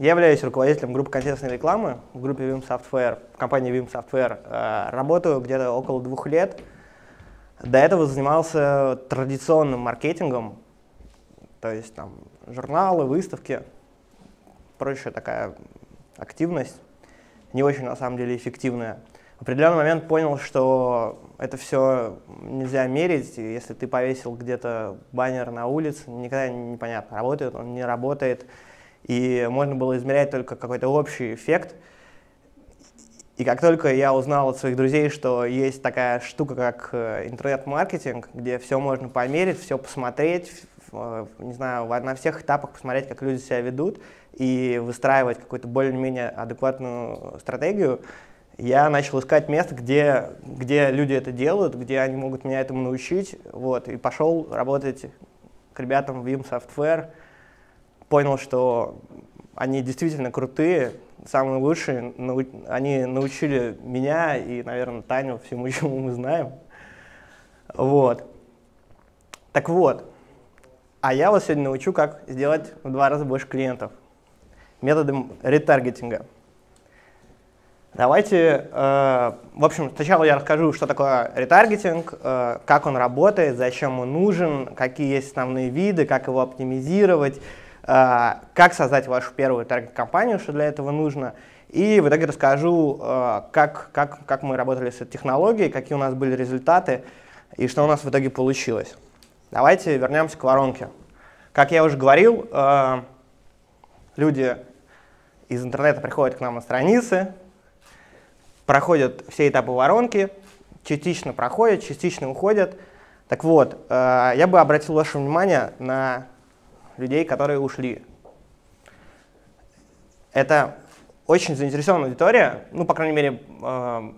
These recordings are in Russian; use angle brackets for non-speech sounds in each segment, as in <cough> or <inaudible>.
Я являюсь руководителем группы контекстной рекламы в группе Vim Software, в компании Vim Software. Э, работаю где-то около двух лет. До этого занимался традиционным маркетингом, то есть там журналы, выставки, прочая такая активность, не очень на самом деле эффективная. В определенный момент понял, что это все нельзя мерить. Если ты повесил где-то баннер на улице, никогда непонятно, работает он, не работает. И можно было измерять только какой-то общий эффект. И как только я узнал от своих друзей, что есть такая штука, как э, интернет-маркетинг, где все можно померить, все посмотреть, э, не знаю, на всех этапах посмотреть, как люди себя ведут, и выстраивать какую-то более-менее адекватную стратегию, я начал искать место, где, где люди это делают, где они могут меня этому научить, вот, и пошел работать к ребятам в Vim Software, понял, что они действительно крутые, самые лучшие, они научили меня и, наверное, Таню всему, <laughs> чему мы знаем. Вот. Так вот, а я вас сегодня научу, как сделать в два раза больше клиентов методом ретаргетинга. Давайте, э, в общем, сначала я расскажу, что такое ретаргетинг, э, как он работает, зачем он нужен, какие есть основные виды, как его оптимизировать, как создать вашу первую таргет-компанию, что для этого нужно. И в итоге расскажу, э, как, как, как мы работали с этой технологией, какие у нас были результаты и что у нас в итоге получилось. Давайте вернемся к воронке. Как я уже говорил, э, люди из интернета приходят к нам на страницы, проходят все этапы воронки, частично проходят, частично уходят. Так вот, я бы обратил ваше внимание на людей, которые ушли. Это очень заинтересованная аудитория, ну, по крайней мере, э,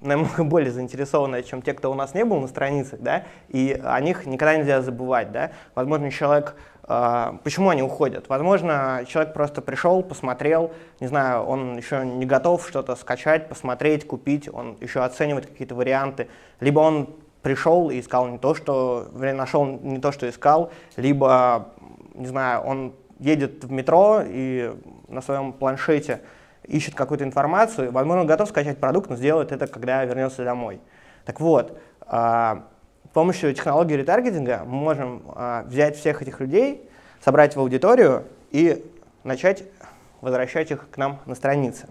намного <laughs> более заинтересованная, чем те, кто у нас не был на страницах, да, и о них никогда нельзя забывать, да. Возможно, человек а, почему они уходят? Возможно, человек просто пришел, посмотрел, не знаю, он еще не готов что-то скачать, посмотреть, купить, он еще оценивает какие-то варианты. Либо он пришел и искал не то, что нашел не то, что искал, либо, не знаю, он едет в метро и на своем планшете ищет какую-то информацию, возможно, он готов скачать продукт, но сделает это, когда вернется домой. Так вот, а, помощью технологии ретаргетинга мы можем э, взять всех этих людей, собрать в аудиторию и начать возвращать их к нам на странице.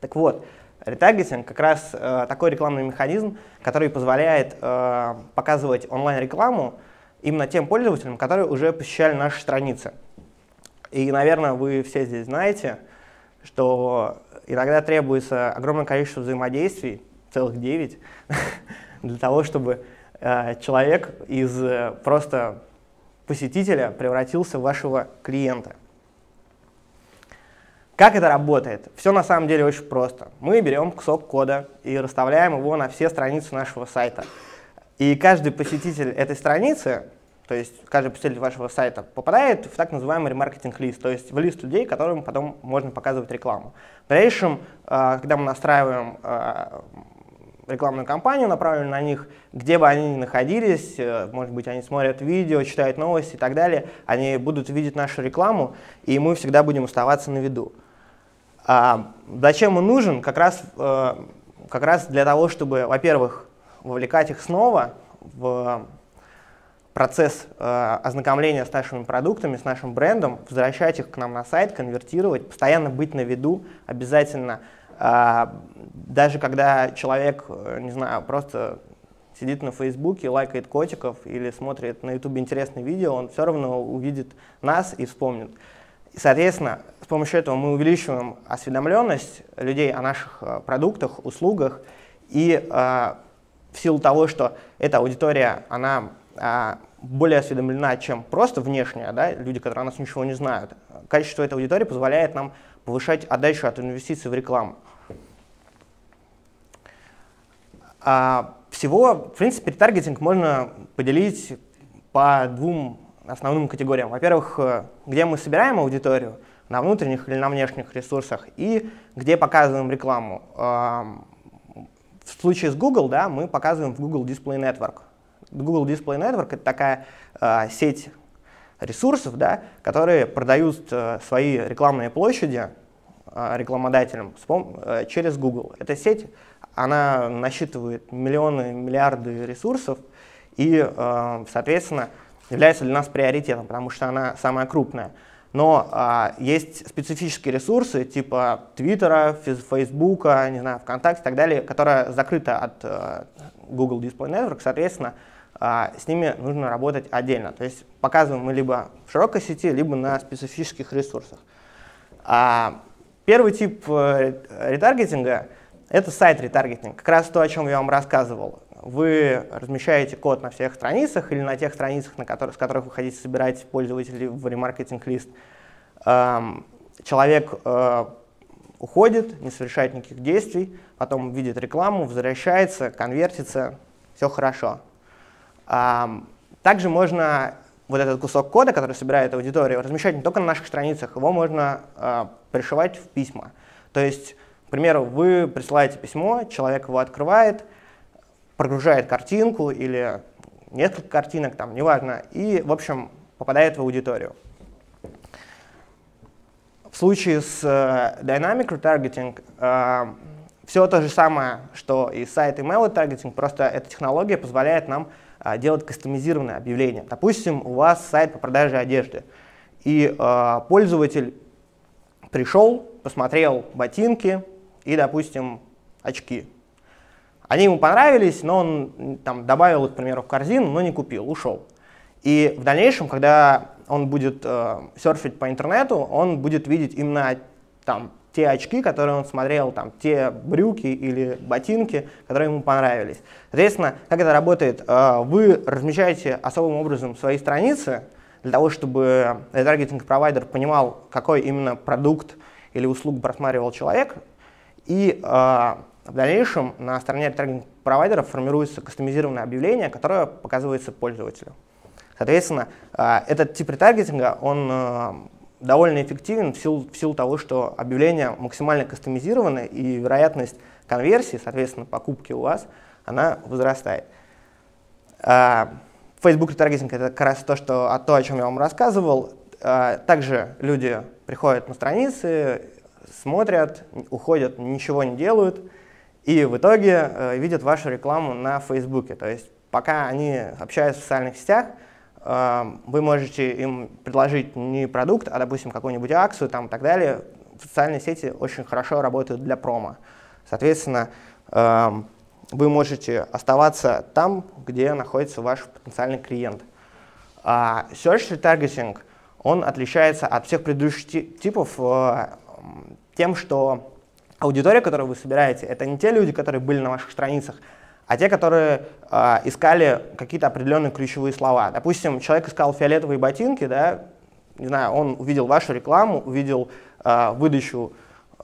Так вот, ретаргетинг как раз э, такой рекламный механизм, который позволяет э, показывать онлайн-рекламу именно тем пользователям, которые уже посещали наши страницы. И, наверное, вы все здесь знаете, что иногда требуется огромное количество взаимодействий, целых 9, <laughs> для того, чтобы Э, человек из э, просто посетителя превратился в вашего клиента. Как это работает? Все на самом деле очень просто. Мы берем кусок кода и расставляем его на все страницы нашего сайта. И каждый посетитель этой страницы, то есть каждый посетитель вашего сайта, попадает в так называемый ремаркетинг-лист, то есть в лист людей, которым потом можно показывать рекламу. В дальнейшем, э, когда мы настраиваем рекламную кампанию, направленную на них, где бы они ни находились, э, может быть, они смотрят видео, читают новости и так далее, они будут видеть нашу рекламу, и мы всегда будем оставаться на виду. А зачем он нужен? Как раз, э, как раз для того, чтобы, во-первых, вовлекать их снова в процесс э, ознакомления с нашими продуктами, с нашим брендом, возвращать их к нам на сайт, конвертировать, постоянно быть на виду, обязательно а, даже когда человек, э, не знаю, просто сидит на Фейсбуке, лайкает котиков или смотрит на Ютубе интересные видео, он все равно увидит нас и вспомнит. Соответственно, с помощью этого мы увеличиваем осведомленность людей о наших э, продуктах, услугах, и э, в силу того, что эта аудитория, она э, более осведомлена, чем просто внешняя, да, люди, которые о нас ничего не знают, качество этой аудитории позволяет нам повышать отдачу от инвестиций в рекламу. А всего, в принципе, ретаргетинг можно поделить по двум основным категориям. Во-первых, э, где мы собираем аудиторию, на внутренних или на внешних ресурсах, и где показываем рекламу. В случае с Google да, мы показываем в Google Display Network. Google Display Network — это такая э, сеть ресурсов, да, которые продают э, свои рекламные площади рекламодателям через Google. Эта сеть, она насчитывает миллионы, миллиарды ресурсов и, соответственно, является для нас приоритетом, потому что она самая крупная. Но а, есть специфические ресурсы типа Твиттера, Фейсбука, не знаю, ВКонтакте и так далее, которые закрыты от а, Google Display Network, соответственно, а, с ними нужно работать отдельно. То есть показываем мы либо в широкой сети, либо на специфических ресурсах. А, первый тип э, ретаргетинга — это сайт-ретаргетинг, как раз то, о чем я вам рассказывал. Вы размещаете код на всех страницах или на тех страницах, на которых, с которых вы хотите собирать пользователей в ремаркетинг-лист. Эм, человек э, уходит, не совершает никаких действий, потом видит рекламу, возвращается, конвертится, все хорошо. Также можно вот этот кусок кода, который собирает аудиторию, размещать не только на наших страницах, его можно а, пришивать в письма. То есть, к примеру, вы присылаете письмо, человек его открывает, прогружает картинку или несколько картинок, там, неважно, и, в общем, попадает в аудиторию. В случае с uh, Dynamic Retargeting uh, все то же самое, что и сайт email retargeting, просто эта технология позволяет нам а, делать кастомизированное объявление. Допустим, у вас сайт по продаже одежды, и э, пользователь пришел, посмотрел ботинки и, допустим, очки. Они ему понравились, но он там, добавил их, к примеру, в корзину, но не купил, ушел. И в дальнейшем, когда он будет э, серфить по интернету, он будет видеть именно там, те очки, которые он смотрел, там, те брюки или ботинки, которые ему понравились. Соответственно, как это работает? Э, вы размещаете особым образом свои страницы для того, чтобы ретаргетинг-провайдер понимал, какой именно продукт или услугу просматривал человек, и э, в дальнейшем на стороне ретаргетинг-провайдера формируется кастомизированное объявление, которое показывается пользователю. Соответственно, э, этот тип ретаргетинга, он довольно эффективен в силу, в силу того, что объявления максимально кастомизированы, и вероятность конверсии, соответственно, покупки у вас, она возрастает. А, Facebook ретаргетинг — это как раз то, что, то, о чем я вам рассказывал. А, также люди приходят на страницы, смотрят, уходят, ничего не делают, и в итоге э, видят вашу рекламу на Facebook. То есть пока они общаются в социальных сетях, вы можете им предложить не продукт, а, допустим, какую-нибудь акцию там, и так далее. Социальные сети очень хорошо работают для промо. Соответственно, вы можете оставаться там, где находится ваш потенциальный клиент. А search retargeting, он отличается от всех предыдущих типов э, тем, что аудитория, которую вы собираете, это не те люди, которые были на ваших страницах, а те, которые э, искали какие-то определенные ключевые слова. Допустим, человек искал фиолетовые ботинки, да, не знаю, он увидел вашу рекламу, увидел э, выдачу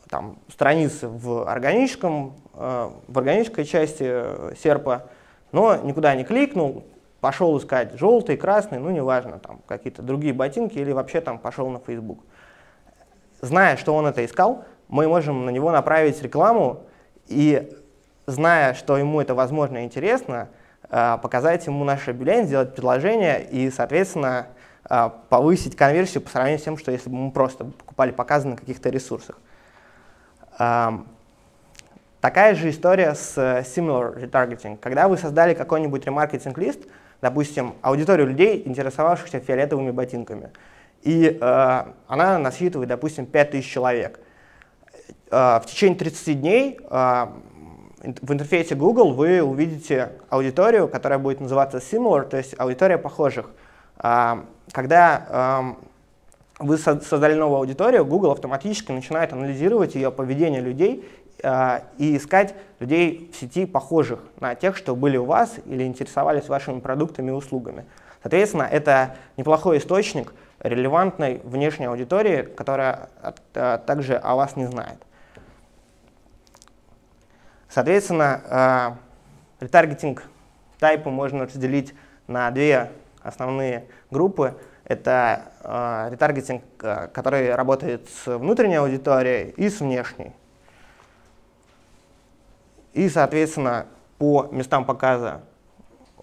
там, страницы в, органическом, э, в органической части э, серпа, но никуда не кликнул, пошел искать желтый, красный, ну неважно, там какие-то другие ботинки или вообще там пошел на Facebook. Зная, что он это искал, мы можем на него направить рекламу, и зная, что ему это возможно и интересно, э, показать ему наше объявление, сделать предложение и, соответственно, э, повысить конверсию по сравнению с тем, что если бы мы просто покупали показы на каких-то ресурсах. Эм, такая же история с э, similar retargeting. Когда вы создали какой-нибудь ремаркетинг-лист, допустим, аудиторию людей, интересовавшихся фиолетовыми ботинками, и э, она насчитывает, допустим, 5000 человек. Э, в течение 30 дней э, в интерфейсе Google вы увидите аудиторию, которая будет называться similar, то есть аудитория похожих. А, когда вы создали новую аудиторию, Google автоматически начинает анализировать ее поведение людей а, и искать людей в сети похожих на тех, что были у вас или интересовались вашими продуктами и услугами. Соответственно, это неплохой источник релевантной внешней аудитории, которая а, также о вас не знает. Соответственно, э, ретаргетинг тайпы можно разделить на две основные группы. Это ретаргетинг, который работает с внутренней аудиторией и с внешней. И, соответственно, по местам показа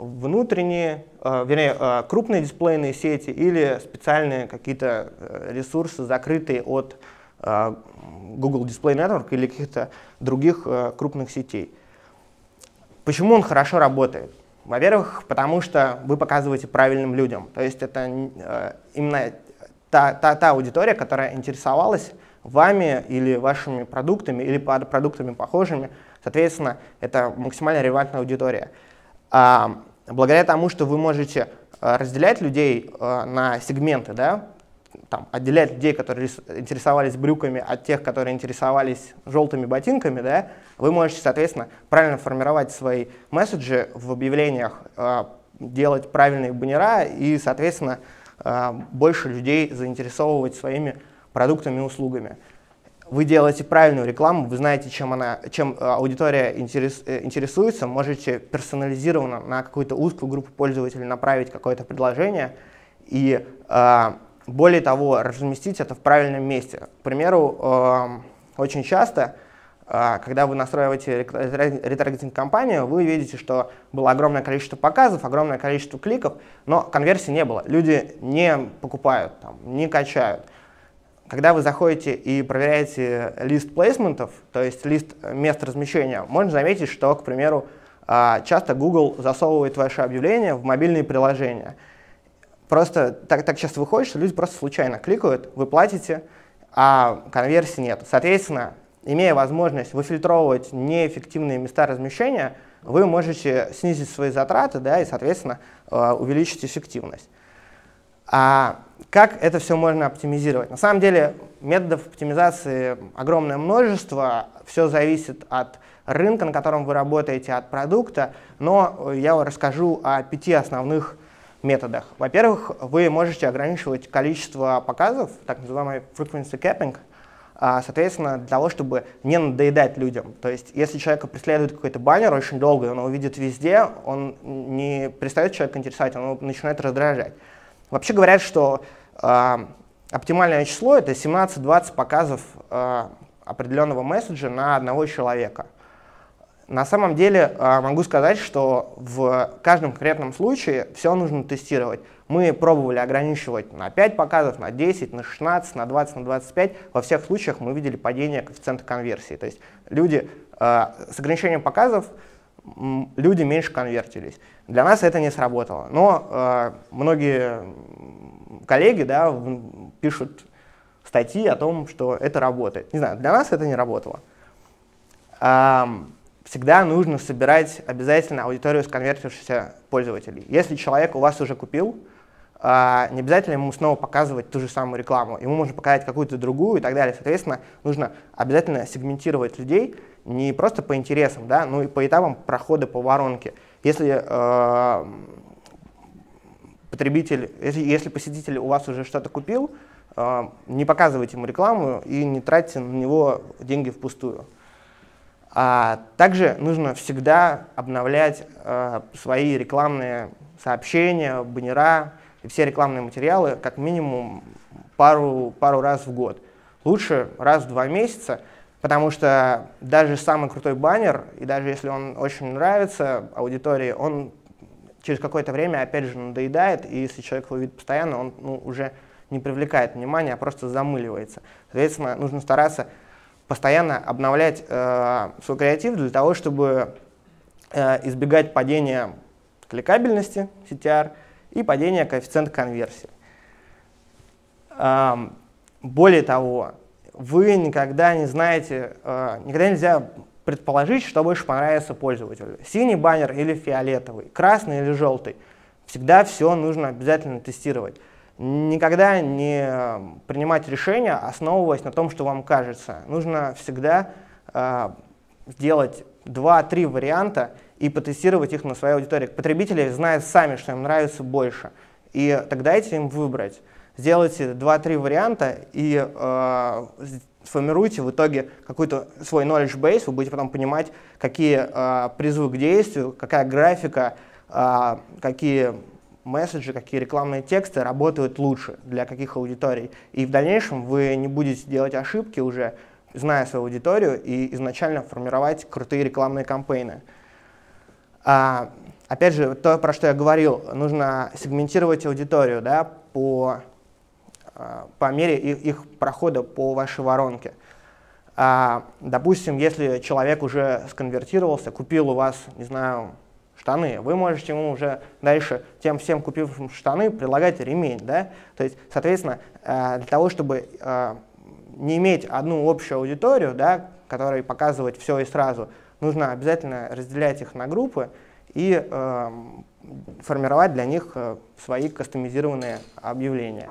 внутренние, э, вернее, э, крупные дисплейные сети или специальные какие-то э, ресурсы, закрытые от Google Display Network или каких-то других крупных сетей. Почему он хорошо работает? Во-первых, потому что вы показываете правильным людям. То есть это именно та, та, та аудитория, которая интересовалась вами или вашими продуктами, или продуктами похожими. Соответственно, это максимально релевантная аудитория. А, благодаря тому, что вы можете э, разделять людей э, на сегменты, да, там, отделять людей, которые интересовались брюками, от тех, которые интересовались желтыми ботинками, да, вы можете, соответственно, правильно формировать свои месседжи в объявлениях, э, делать правильные баннера и, соответственно, больше людей заинтересовывать своими продуктами и услугами вы делаете правильную рекламу, вы знаете, чем, она, чем э, аудитория интерес, э, интересуется, можете персонализированно на какую-то узкую группу пользователей направить какое-то предложение и э, более того разместить это в правильном месте. К примеру, очень часто, когда вы настраиваете ретаргетинг-компанию, вы видите, что было огромное количество показов, огромное количество кликов, но конверсии не было. Люди не покупают, там, не качают. Когда вы заходите и проверяете лист плейсментов, то есть лист мест размещения, можно заметить, что, к примеру, а, часто Google засовывает ваше объявление в мобильные приложения. Просто так, так часто выходит, что люди просто случайно кликают, вы платите, а конверсии нет. Соответственно, имея возможность выфильтровывать неэффективные места размещения, вы можете снизить свои затраты да, и, соответственно, а, увеличить эффективность. А как это все можно оптимизировать? На самом деле методов оптимизации огромное множество, все зависит от рынка, на котором вы работаете, от продукта, но я расскажу о пяти основных методах. Во-первых, вы можете ограничивать количество показов, так называемый frequency capping, а, соответственно, для того, чтобы не надоедать людям. То есть, если человека преследует какой-то баннер очень долго, и он его видит везде, он не перестает человека интересовать, он его начинает раздражать. Вообще говорят, что э, оптимальное число это 17-20 показов э, определенного месседжа на одного человека. На самом деле э, могу сказать, что в каждом конкретном случае все нужно тестировать. Мы пробовали ограничивать на 5 показов, на 10, на 16, на 20, на 25. Во всех случаях мы видели падение коэффициента конверсии. То есть люди э, с ограничением показов люди меньше конвертились. Для нас это не сработало. Но э, многие коллеги да, пишут статьи о том, что это работает. Не знаю, для нас это не работало. Э, всегда нужно собирать обязательно аудиторию сконвертившихся пользователей. Если человек у вас уже купил, не обязательно ему снова показывать ту же самую рекламу. Ему можно показать какую-то другую и так далее. Соответственно, нужно обязательно сегментировать людей не просто по интересам, да, но и по этапам прохода по воронке. Если э, потребитель, если, если посетитель у вас уже что-то купил, э, не показывайте ему рекламу и не тратьте на него деньги впустую. А также нужно всегда обновлять э, свои рекламные сообщения, баннера и все рекламные материалы как минимум пару, пару раз в год. Лучше раз в два месяца, Потому что даже самый крутой баннер, и даже если он очень нравится аудитории, он через какое-то время опять же надоедает, и если человек его видит постоянно, он ну, уже не привлекает внимания, а просто замыливается. Соответственно, нужно стараться постоянно обновлять э, свой креатив для того, чтобы э, избегать падения кликабельности CTR и падения коэффициента конверсии. Более того, вы никогда не знаете, э, никогда нельзя предположить, что больше понравится пользователю. Синий баннер или фиолетовый, красный или желтый. Всегда все нужно обязательно тестировать. Никогда не принимать решения, основываясь на том, что вам кажется. Нужно всегда э, сделать 2-3 варианта и потестировать их на своей аудитории. Потребители знают сами, что им нравится больше. И тогда дайте им выбрать сделайте 2-3 варианта и э, сформируйте в итоге какой-то свой knowledge base, вы будете потом понимать, какие э, призывы к действию, какая графика, э, какие месседжи, какие рекламные тексты работают лучше для каких аудиторий. И в дальнейшем вы не будете делать ошибки уже, зная свою аудиторию, и изначально формировать крутые рекламные кампейны. А, опять же, то, про что я говорил, нужно сегментировать аудиторию да, по, а, по мере их, их прохода по вашей воронке. А, допустим, если человек уже сконвертировался, купил у вас, не знаю, штаны, вы можете ему уже дальше, тем всем купившим штаны, предлагать ремень. Да? То есть, соответственно, а, для того, чтобы не иметь одну общую аудиторию, да, которой показывать все и сразу, нужно обязательно разделять их на группы и э, формировать для них э, свои кастомизированные объявления.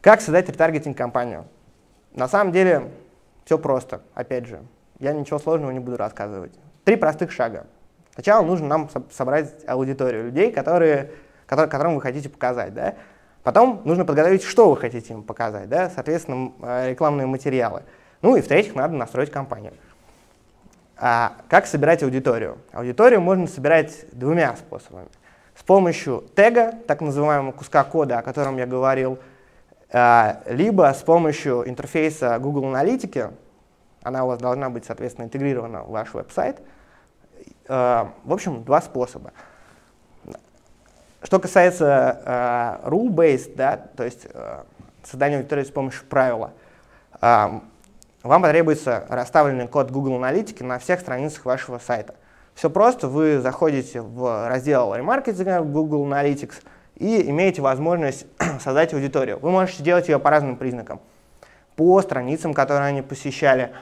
Как создать ретаргетинг-компанию? На самом деле все просто, опять же. Я ничего сложного не буду рассказывать. Три простых шага. Сначала нужно нам собрать аудиторию людей, которые, которые, которым вы хотите показать. Да? Потом нужно подготовить, что вы хотите им показать, да? соответственно, э, рекламные материалы. Ну и в-третьих, надо настроить компанию. А как собирать аудиторию? Аудиторию можно собирать двумя способами. С помощью тега, так называемого куска кода, о котором я говорил, а, либо с помощью интерфейса Google Аналитики, она у вас должна быть, соответственно, интегрирована в ваш веб-сайт. А, в общем, два способа. Что касается uh, rule-based, да, то есть создания аудитории с помощью правила, вам потребуется расставленный код Google Аналитики на всех страницах вашего сайта. Все просто, вы заходите в раздел ремаркетинга Google Analytics и имеете возможность <clears throat> создать аудиторию. Вы можете делать ее по разным признакам. По страницам, которые они посещали,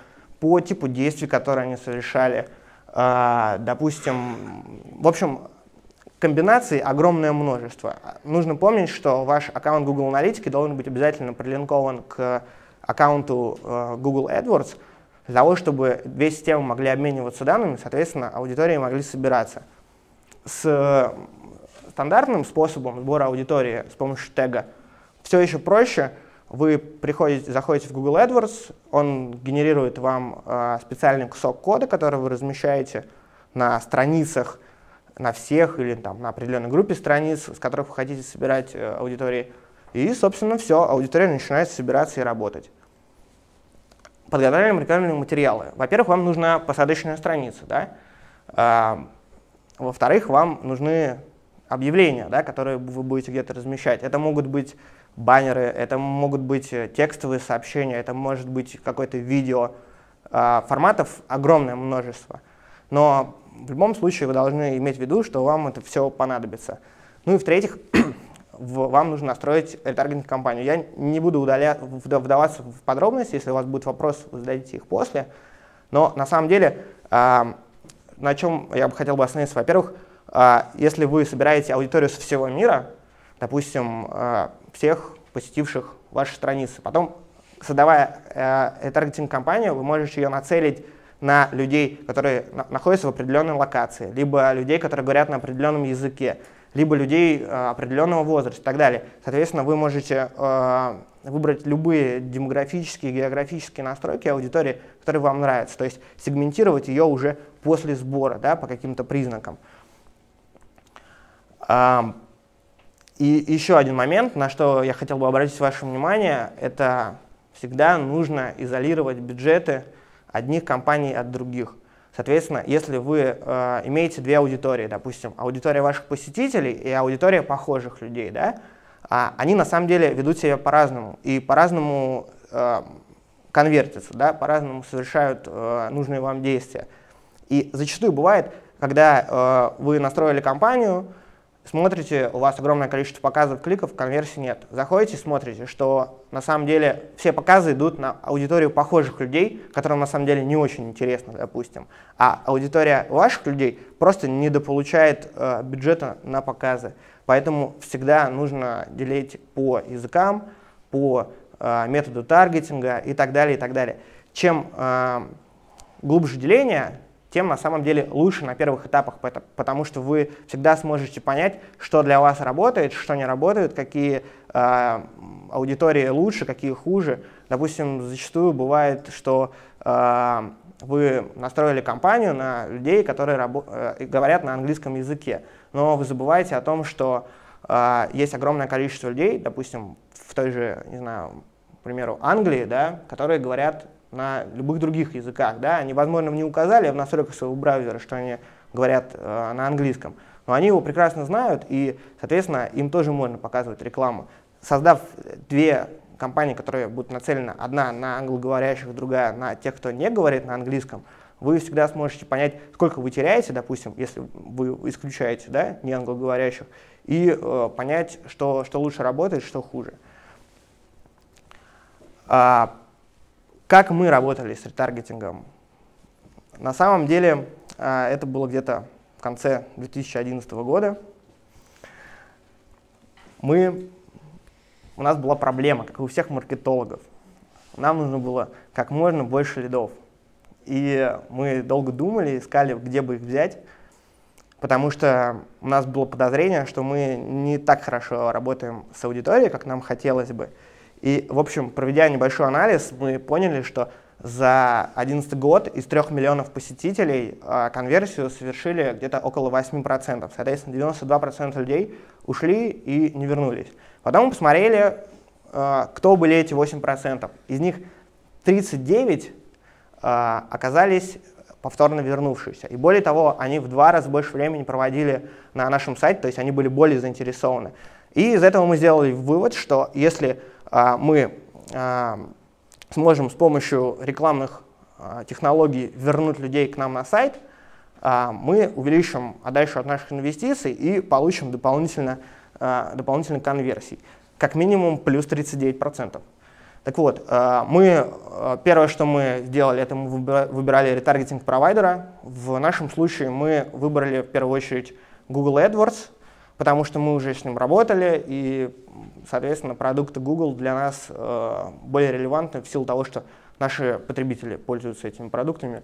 по типу действий, которые они совершали. А, допустим, в общем, комбинаций огромное множество. Нужно помнить, что ваш аккаунт Google Аналитики должен быть обязательно прилинкован к аккаунту э, Google AdWords, для того, чтобы две системы могли обмениваться данными, соответственно, аудитории могли собираться. С э, стандартным способом сбора аудитории с помощью тега все еще проще. Вы приходите, заходите в Google AdWords, он генерирует вам э, специальный кусок кода, который вы размещаете на страницах, на всех или там, на определенной группе страниц, с которых вы хотите собирать э, аудитории. И, собственно, все, аудитория начинает собираться и работать. Подготовляем рекламные материалы. Во-первых, вам нужна посадочная страница. Да? А, во-вторых, вам нужны объявления, да, которые вы будете где-то размещать. Это могут быть баннеры, это могут быть текстовые сообщения, это может быть какое-то видео. А, форматов огромное множество. Но в любом случае вы должны иметь в виду, что вам это все понадобится. Ну и в-третьих, <clears throat> вам нужно настроить ретаргетинг-компанию. Я не буду удаля, вдаваться в подробности, если у вас будут вопросы, вы зададите их после. Но на самом деле, э, на чем я бы хотел бы остановиться, во-первых, э, если вы собираете аудиторию со всего мира, допустим, э, всех посетивших ваши страницы, потом, создавая ретаргетинг-компанию, вы можете ее нацелить на людей, которые на, находятся в определенной локации, либо людей, которые говорят на определенном языке, либо людей э, определенного возраста и так далее. Соответственно, вы можете э, выбрать любые демографические, географические настройки аудитории, которые вам нравятся, то есть сегментировать ее уже после сбора да, по каким-то признакам. И еще один момент, на что я хотел бы обратить ваше внимание, это всегда нужно изолировать бюджеты одних компаний от других. Соответственно, если вы э, имеете две аудитории, допустим, аудитория ваших посетителей и аудитория похожих людей, да, а они на самом деле ведут себя по-разному и по-разному э, конвертятся, да, по-разному совершают э, нужные вам действия. И зачастую бывает, когда э, вы настроили компанию, смотрите, у вас огромное количество показов, кликов, конверсии нет. Заходите, смотрите, что на самом деле все показы идут на аудиторию похожих людей, которым на самом деле не очень интересно, допустим. А аудитория ваших людей просто недополучает э, бюджета на показы. Поэтому всегда нужно делить по языкам, по э, методу таргетинга и так далее, и так далее. Чем э, глубже деление, тем на самом деле лучше на первых этапах, потому что вы всегда сможете понять, что для вас работает, что не работает, какие э, аудитории лучше, какие хуже. Допустим, зачастую бывает, что э, вы настроили компанию на людей, которые э, говорят на английском языке, но вы забываете о том, что э, есть огромное количество людей, допустим, в той же, не знаю, к примеру, Англии, да, которые говорят на любых других языках. Да? Они, возможно, не указали в настройках своего браузера, что они говорят э, на английском. Но они его прекрасно знают, и, соответственно, им тоже можно показывать рекламу. Создав две компании, которые будут нацелены, одна на англоговорящих, другая на тех, кто не говорит на английском, вы всегда сможете понять, сколько вы теряете, допустим, если вы исключаете да, не англоговорящих, и э, понять, что, что лучше работает, что хуже. А, как мы работали с ретаргетингом? На самом деле а, это было где-то в конце 2011 года. Мы, у нас была проблема, как у всех маркетологов. Нам нужно было как можно больше лидов. И мы долго думали, искали, где бы их взять, потому что у нас было подозрение, что мы не так хорошо работаем с аудиторией, как нам хотелось бы. И, в общем, проведя небольшой анализ, мы поняли, что за 2011 год из 3 миллионов посетителей э, конверсию совершили где-то около 8%. Соответственно, 92% людей ушли и не вернулись. Потом мы посмотрели, э, кто были эти 8%. Из них 39 э, оказались повторно вернувшиеся. И более того, они в два раза больше времени проводили на нашем сайте, то есть они были более заинтересованы. И из этого мы сделали вывод, что если а, мы а, сможем с помощью рекламных а, технологий вернуть людей к нам на сайт, мы увеличим отдачу от наших инвестиций и получим дополнительно, дополнительные конверсии. Как минимум плюс 39%. Так вот, мы, первое, что мы сделали, это мы выбирали ретаргетинг провайдера. В нашем случае мы выбрали в первую очередь Google AdWords, потому что мы уже с ним работали, и соответственно, продукты Google для нас э, более релевантны в силу того, что наши потребители пользуются этими продуктами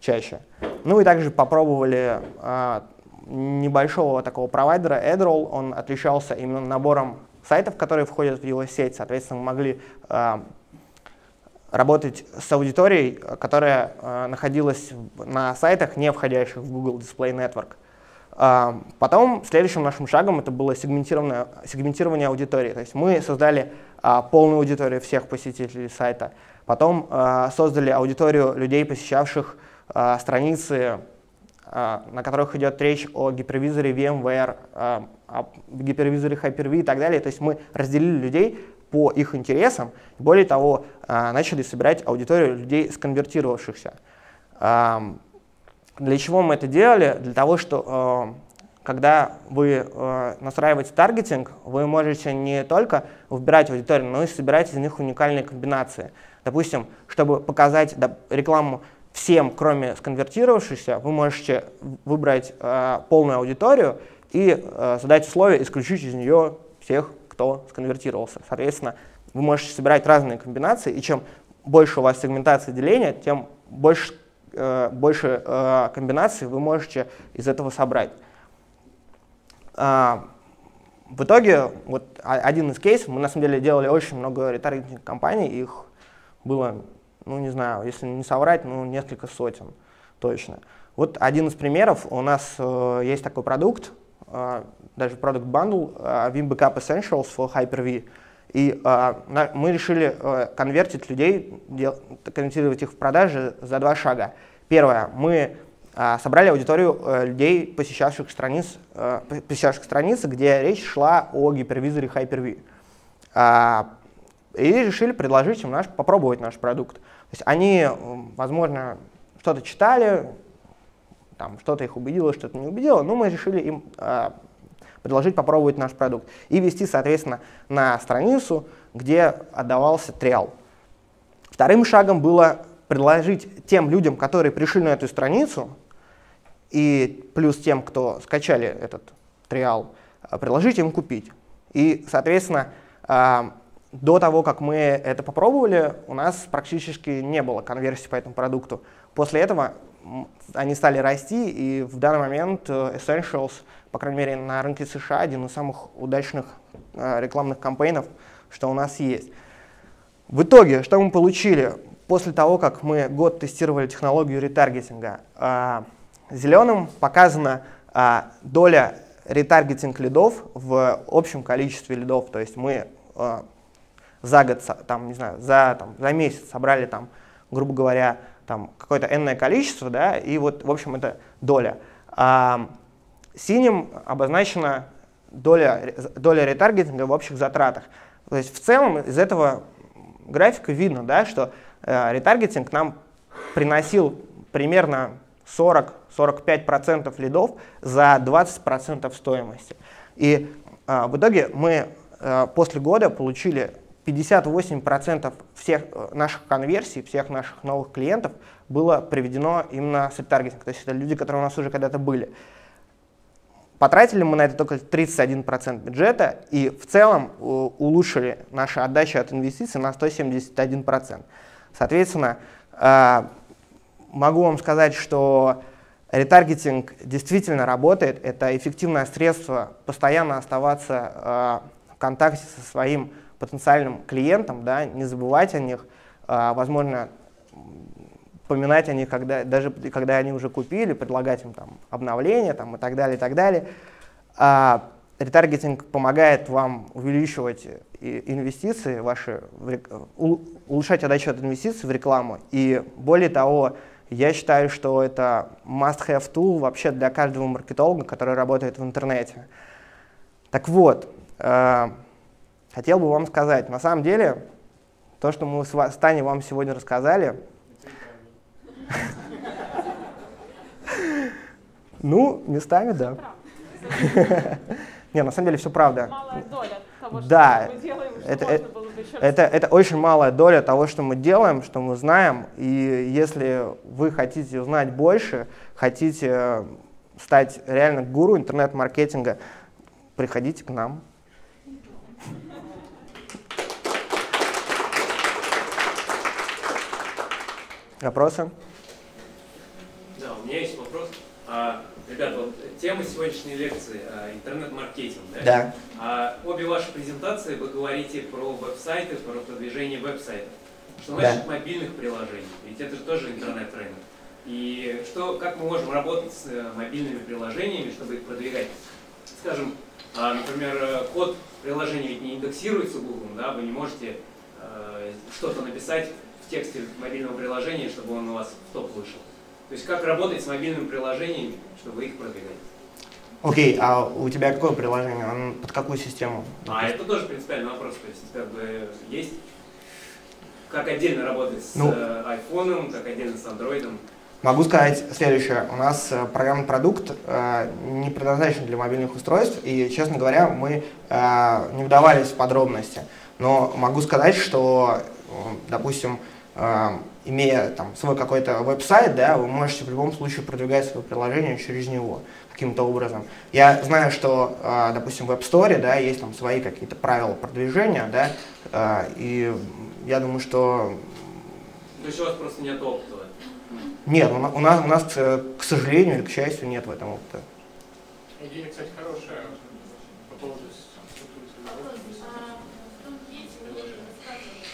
чаще. Ну и также попробовали э, небольшого такого провайдера AdRoll, он отличался именно набором сайтов, которые входят в его сеть, соответственно, мы могли э, работать с аудиторией, которая э, находилась на сайтах, не входящих в Google Display Network. А, потом следующим нашим шагом это было сегментирование, сегментирование аудитории. То есть мы создали а, полную аудиторию всех посетителей сайта. Потом а, создали аудиторию людей, посещавших страницы, на которых идет речь о гипервизоре VMware, о гипервизоре Hyper-V и так далее. То есть мы разделили людей по их интересам. Более того, начали собирать аудиторию людей, сконвертировавшихся. Для чего мы это делали? Для того, что э, когда вы э, настраиваете таргетинг, вы можете не только выбирать аудиторию, но и собирать из них уникальные комбинации. Допустим, чтобы показать рекламу всем, кроме сконвертировавшихся, вы можете выбрать э, полную аудиторию и э, задать условия исключить из нее всех, кто сконвертировался. Соответственно, вы можете собирать разные комбинации, и чем больше у вас сегментация деления, тем больше больше э, комбинаций вы можете из этого собрать. А, в итоге, вот один из кейсов, мы на самом деле делали очень много ретаргетинг компаний, их было, ну не знаю, если не соврать, ну несколько сотен точно. Вот один из примеров, у нас э, есть такой продукт, э, даже продукт bundle, э, Vim Backup Essentials for Hyper-V, и э, на, мы решили э, конвертить людей, дел, конвертировать их в продаже за два шага. Первое, мы э, собрали аудиторию э, людей, посещавших, страниц, э, посещавших страницы, где речь шла о гипервизоре Hyper-V. Э, и решили предложить им наш, попробовать наш продукт. То есть они, возможно, что-то читали, там, что-то их убедило, что-то не убедило, но мы решили им э, предложить попробовать наш продукт и вести, соответственно, на страницу, где отдавался триал. Вторым шагом было предложить тем людям, которые пришли на эту страницу, и плюс тем, кто скачали этот триал, э, предложить им купить. И, соответственно, э, до того, как мы это попробовали, у нас практически не было конверсии по этому продукту. После этого они стали расти, и в данный момент э, Essentials по крайней мере, на рынке США один из самых удачных э, рекламных кампейнов, что у нас есть. В итоге, что мы получили после того, как мы год тестировали технологию ретаргетинга? Э, зеленым показана доля ретаргетинг лидов в общем количестве лидов. То есть мы за год, там, не знаю, за, там, за месяц собрали, там, грубо говоря, там, какое-то энное количество, да, и вот, в общем, это доля. А, синим обозначена доля, доля ретаргетинга в общих затратах. То есть в целом из этого графика видно, да, что э, ретаргетинг нам приносил примерно 40-45% лидов за 20% стоимости. И э, в итоге мы э, после года получили 58% всех э, наших конверсий, всех наших новых клиентов было приведено именно с ретаргетинга. То есть это люди, которые у нас уже когда-то были. Потратили мы на это только 31% бюджета и в целом улучшили нашу отдачу от инвестиций на 171%. Соответственно, э, могу вам сказать, что ретаргетинг действительно работает. Это эффективное средство постоянно оставаться э, в контакте со своим потенциальным клиентам, да, не забывать о них, э, возможно, вспоминать о них, когда, даже когда они уже купили, предлагать им там, обновления там, и так далее, и так далее. А ретаргетинг помогает вам увеличивать инвестиции ваши, улучшать отдачу от инвестиций в рекламу. И более того, я считаю, что это must-have tool вообще для каждого маркетолога, который работает в интернете. Так вот, э, хотел бы вам сказать, на самом деле, то, что мы с Таней вам сегодня рассказали, <laughs> ну, местами, да. <laughs> Не, на самом деле все правда. Малая доля того, что да, мы делаем, что это, можно это, было бы еще это, это очень малая доля того, что мы делаем, что мы знаем. И если вы хотите узнать больше, хотите стать реально гуру интернет-маркетинга, приходите к нам. Вопросы? Да, у меня есть вопрос. А, ребята, вот тема сегодняшней лекции а, интернет-маркетинг, да? Да. А, обе ваши презентации вы говорите про веб-сайты, про продвижение веб-сайтов. Что Да. насчет мобильных приложений? Ведь это же тоже интернет-рынок. И что, как мы можем работать с э, мобильными приложениями, чтобы их продвигать? Скажем, а, например, э, код приложения ведь не индексируется Google, да, вы не можете э, что-то написать в тексте мобильного приложения, чтобы он у вас в топ вышел. То есть как работать с мобильными приложениями, чтобы их продвигать. Окей, а у тебя какое приложение? Он под какую систему? А это тоже принципиальный вопрос. То есть как бы есть как отдельно работать с Ну. э, айфоном, как отдельно с андроидом. Могу сказать следующее. У нас э, программный продукт э, не предназначен для мобильных устройств, и, честно говоря, мы э, не вдавались в подробности. Но могу сказать, что, э, допустим, имея там свой какой-то веб-сайт, да, вы можете в любом случае продвигать свое приложение через него каким-то образом. Я знаю, что, э, допустим, в App Store, да, есть там свои какие-то правила продвижения, да, э, и я думаю, что То есть у вас просто нет опыта. нет, у нас, у нас, э, к сожалению или к счастью, нет в этом опыта. Идея, кстати, хорошая по поводу там, структуры Вопрос. серверов. А в том кейсе вы рассказывали,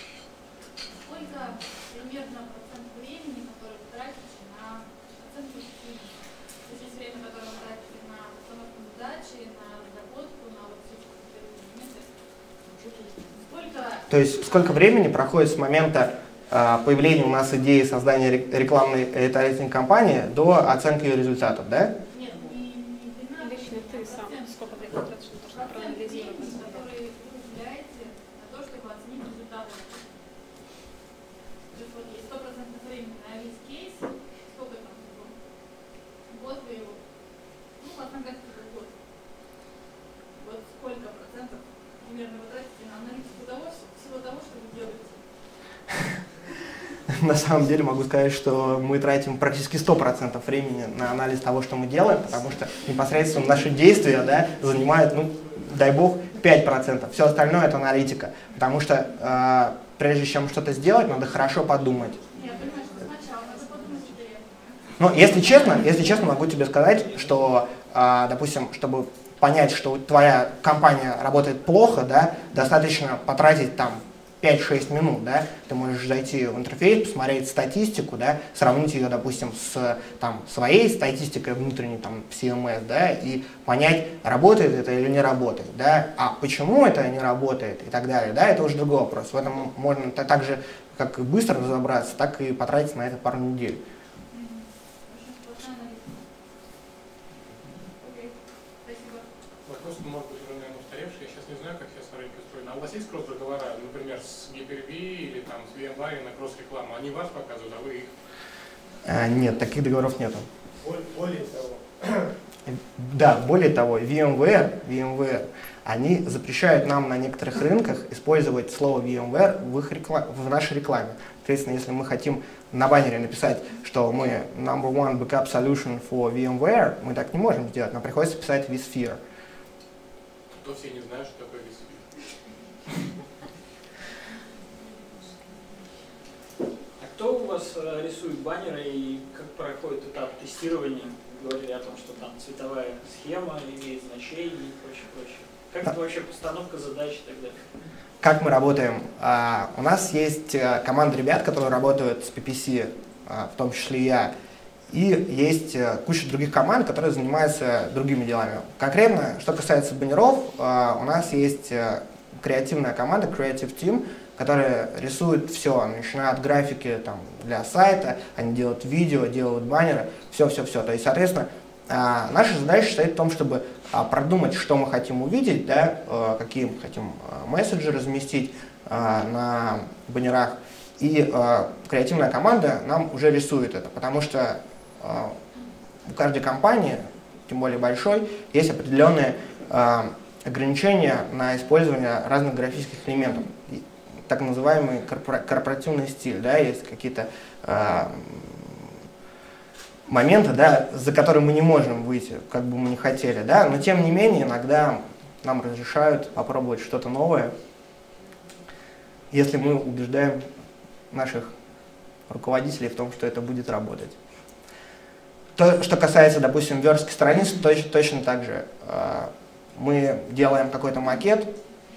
сколько примерно процент времени, которое вы тратите на оценку эффективности? То есть есть время, которое вы тратите на установку задачи, на разработку, на вот все эти элементы. Сколько То есть сколько времени проходит с момента э, появления у нас идеи создания рек- рекламной рейтинг компании до оценки ее результатов, да? нет, не, не длина, Лично ты сам процент, сколько времени тратишь на то, чтобы процент проанализировать? времени, который вы уделяете на то, чтобы оценить результаты. То есть вот есть 100% времени на весь кейс, сколько там всего? Год вы его, ну, по конкретно год. Вот сколько процентов примерно вы тратите на аналитику того, всего того, что вы делаете? На самом деле могу сказать, что мы тратим практически 100% времени на анализ того, что мы делаем, потому что непосредственно наши действия да, занимают, ну, дай бог, 5%. Все остальное это аналитика, потому что э, прежде чем что-то сделать, надо хорошо подумать. Понимаю. Ну, если честно, если честно, могу тебе сказать, что, а, допустим, чтобы понять, что твоя компания работает плохо, да, достаточно потратить там 5-6 минут, да, ты можешь зайти в интерфейс, посмотреть статистику, да, сравнить ее, допустим, с там, своей статистикой внутренней, там, CMS, да, и понять, работает это или не работает, да, а почему это не работает и так далее, да, это уже другой вопрос. В этом можно та- так же, как быстро разобраться, так и потратить на это пару недель. Очень сложная аналитика. есть кросс-договора, например, с GPRV или там с VMware на кросс-рекламу? Они вас показывают, а вы их? А, нет, таких договоров нету. Более, того, Да, более того, VMware, VMware, они запрещают нам на некоторых рынках использовать слово VMware в, их рекла- в нашей рекламе. Соответственно, если мы хотим на баннере написать, что мы number one backup solution for VMware, мы так не можем сделать, нам приходится писать vSphere. То все не знают, что такое VSP. Кто у вас э, рисует баннеры и как проходит этап тестирования? Вы говорили о том, что там цветовая схема имеет значение и прочее, прочее. Как это вообще постановка задач и так далее? Как мы работаем? А, у нас есть э, команда ребят, которые работают с PPC, а, в том числе я, и есть э, куча других команд, которые занимаются другими делами. Конкретно, что касается баннеров, у нас есть э, креативная команда, Creative Team, которая рисует все, начиная от графики там, для сайта, они делают видео, делают баннеры, все-все-все. То есть, соответственно, а, наша задача состоит в том, чтобы а, продумать, что мы хотим увидеть, да, э, какие мы хотим э, месседжи разместить э, на баннерах. И креативная команда нам уже рисует это, потому что у каждой компании, тем более большой, есть определенные ограничения на использование разных графических элементов. Так называемый корпора- корпоративный стиль, да, есть какие-то э, моменты, да, за которые мы не можем выйти, как бы мы ни хотели, да, но тем не менее иногда нам разрешают попробовать что-то новое, если мы убеждаем наших руководителей в том, что это будет работать. То, что касается, допустим, верстки страниц, точно, точно так же. Э, Мы делаем какой-то макет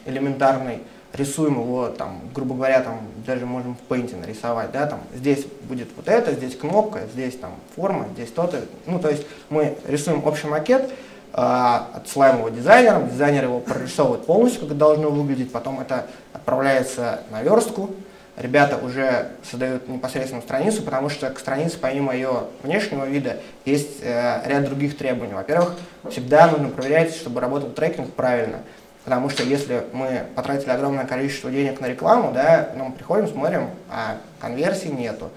элементарный, рисуем его, там, грубо говоря, там, даже можем в Paint нарисовать, да, там, здесь будет вот это, здесь кнопка, здесь там форма, здесь то-то. Ну, то есть мы рисуем общий макет, э, отсылаем его дизайнерам, дизайнер его прорисовывает полностью, как должно выглядеть, потом это отправляется на верстку, ребята уже создают непосредственно страницу, потому что к странице, помимо ее внешнего вида, есть э, ряд других требований. Во-первых, всегда нужно проверять, чтобы работал трекинг правильно. Потому что если мы потратили огромное количество денег на рекламу, да, ну, мы приходим, смотрим, а конверсии нету.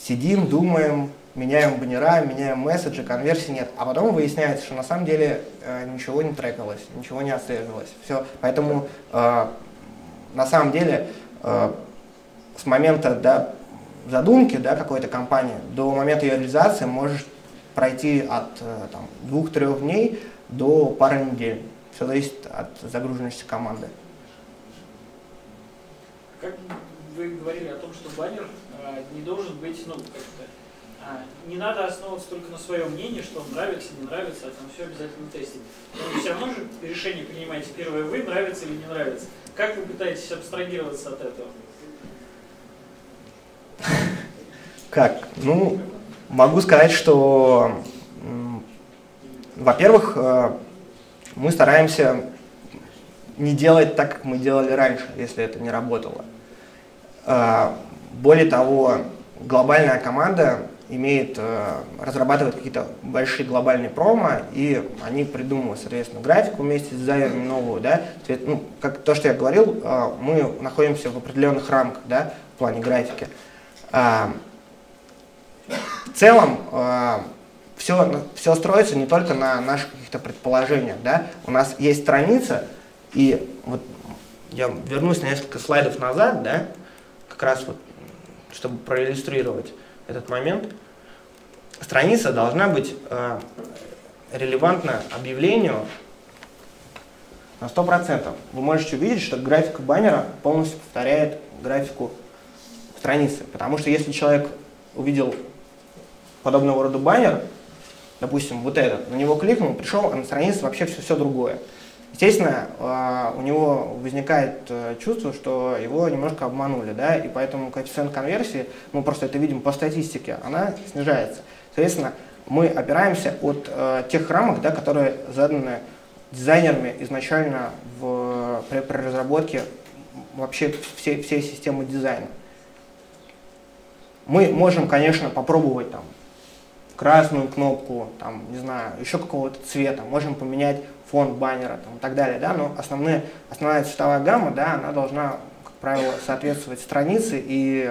Сидим, думаем, меняем баннера, меняем месседжи, конверсии нет. А потом выясняется, что на самом деле э, ничего не трекалось, ничего не отслеживалось. Все. Поэтому э, на самом деле э, с момента да, задумки да, какой-то компании до момента ее реализации может пройти от э, там, двух-трех дней до пары недель. Все зависит от загруженности команды. Как вы говорили о том, что баннер э, не должен быть, ну, как-то, а, не надо основываться только на своем мнении, что он нравится, не нравится, а там все обязательно тестить. Но вы все равно же решение принимаете первое вы, нравится или не нравится. Как вы пытаетесь абстрагироваться от этого? <laughs> Как? Ну, могу сказать, что, во-первых, э, мы стараемся не делать так, как мы делали раньше, если это не работало. Э, Более того, глобальная команда имеет, э, разрабатывает какие-то большие глобальные промо, и они придумывают, соответственно, графику вместе с дизайнером новую, да, ну, как то, что я говорил, э, мы находимся в определенных рамках, да, в плане графики. А, В целом, все, все строится не только на наших каких-то предположениях, да, у нас есть страница, и вот я вернусь на несколько слайдов назад, да, как раз вот, чтобы проиллюстрировать этот момент. Страница должна быть э, релевантна объявлению на 100%. Вы можете увидеть, что графика баннера полностью повторяет графику страницы. Потому что если человек увидел подобного рода баннер, допустим, вот этот, на него кликнул, пришел, а на странице вообще все, все другое. Естественно, э, у него возникает э, чувство, что его немножко обманули, да, и поэтому коэффициент конверсии, мы просто это видим по статистике, она снижается. Соответственно, мы опираемся от э, тех рамок, да, которые заданы дизайнерами изначально в, при, при разработке вообще всей, всей системы дизайна. Мы можем, конечно, попробовать там красную кнопку, там, не знаю, еще какого-то цвета, можем поменять фон баннера там, и так далее, да, но основные, основная цветовая гамма, да, она должна, как правило, соответствовать странице и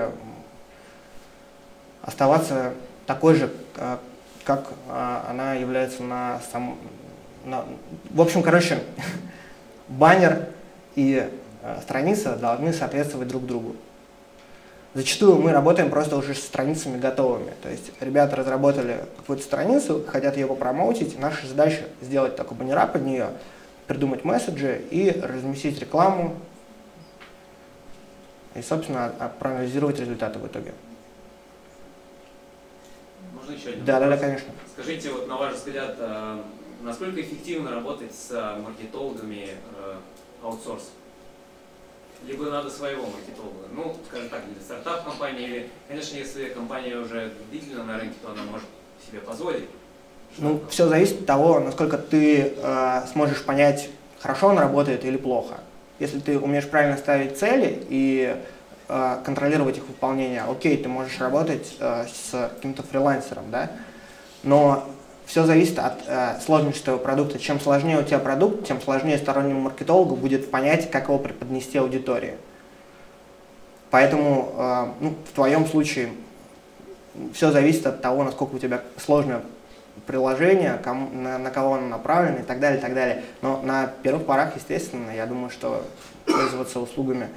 оставаться такой же, э, как э, она является на самом... На, в общем, короче, <laughs> баннер и э, страница должны соответствовать друг другу. Зачастую мы работаем просто уже с страницами готовыми. То есть ребята разработали какую-то страницу, хотят ее попромоутить. Наша задача сделать такой баннера под нее, придумать месседжи и разместить рекламу. И, собственно, а, проанализировать результаты в итоге. Можно еще один Да, да, да, вопрос? конечно. Скажите, вот на ваш взгляд, э, насколько эффективно работать с маркетологами э, аутсорс? Либо надо своего маркетолога? Ну, скажем так, для стартап-компании, или, конечно, если компания уже длительно на рынке, то она может себе позволить. Ну, все зависит от того, насколько ты э, сможешь понять, хорошо он работает или плохо. Если ты умеешь правильно ставить цели и э, контролировать их выполнение, окей, ты можешь работать э, с каким-то фрилансером, да, но все зависит от э, сложности твоего продукта. Чем сложнее у тебя продукт, тем сложнее стороннему маркетологу будет понять, как его преподнести аудитории. Поэтому э, ну, в твоем случае все зависит от того, насколько у тебя сложное приложение, кому, на, на кого оно направлено и так далее, и так далее. Но на первых порах, естественно, я думаю, что пользоваться услугами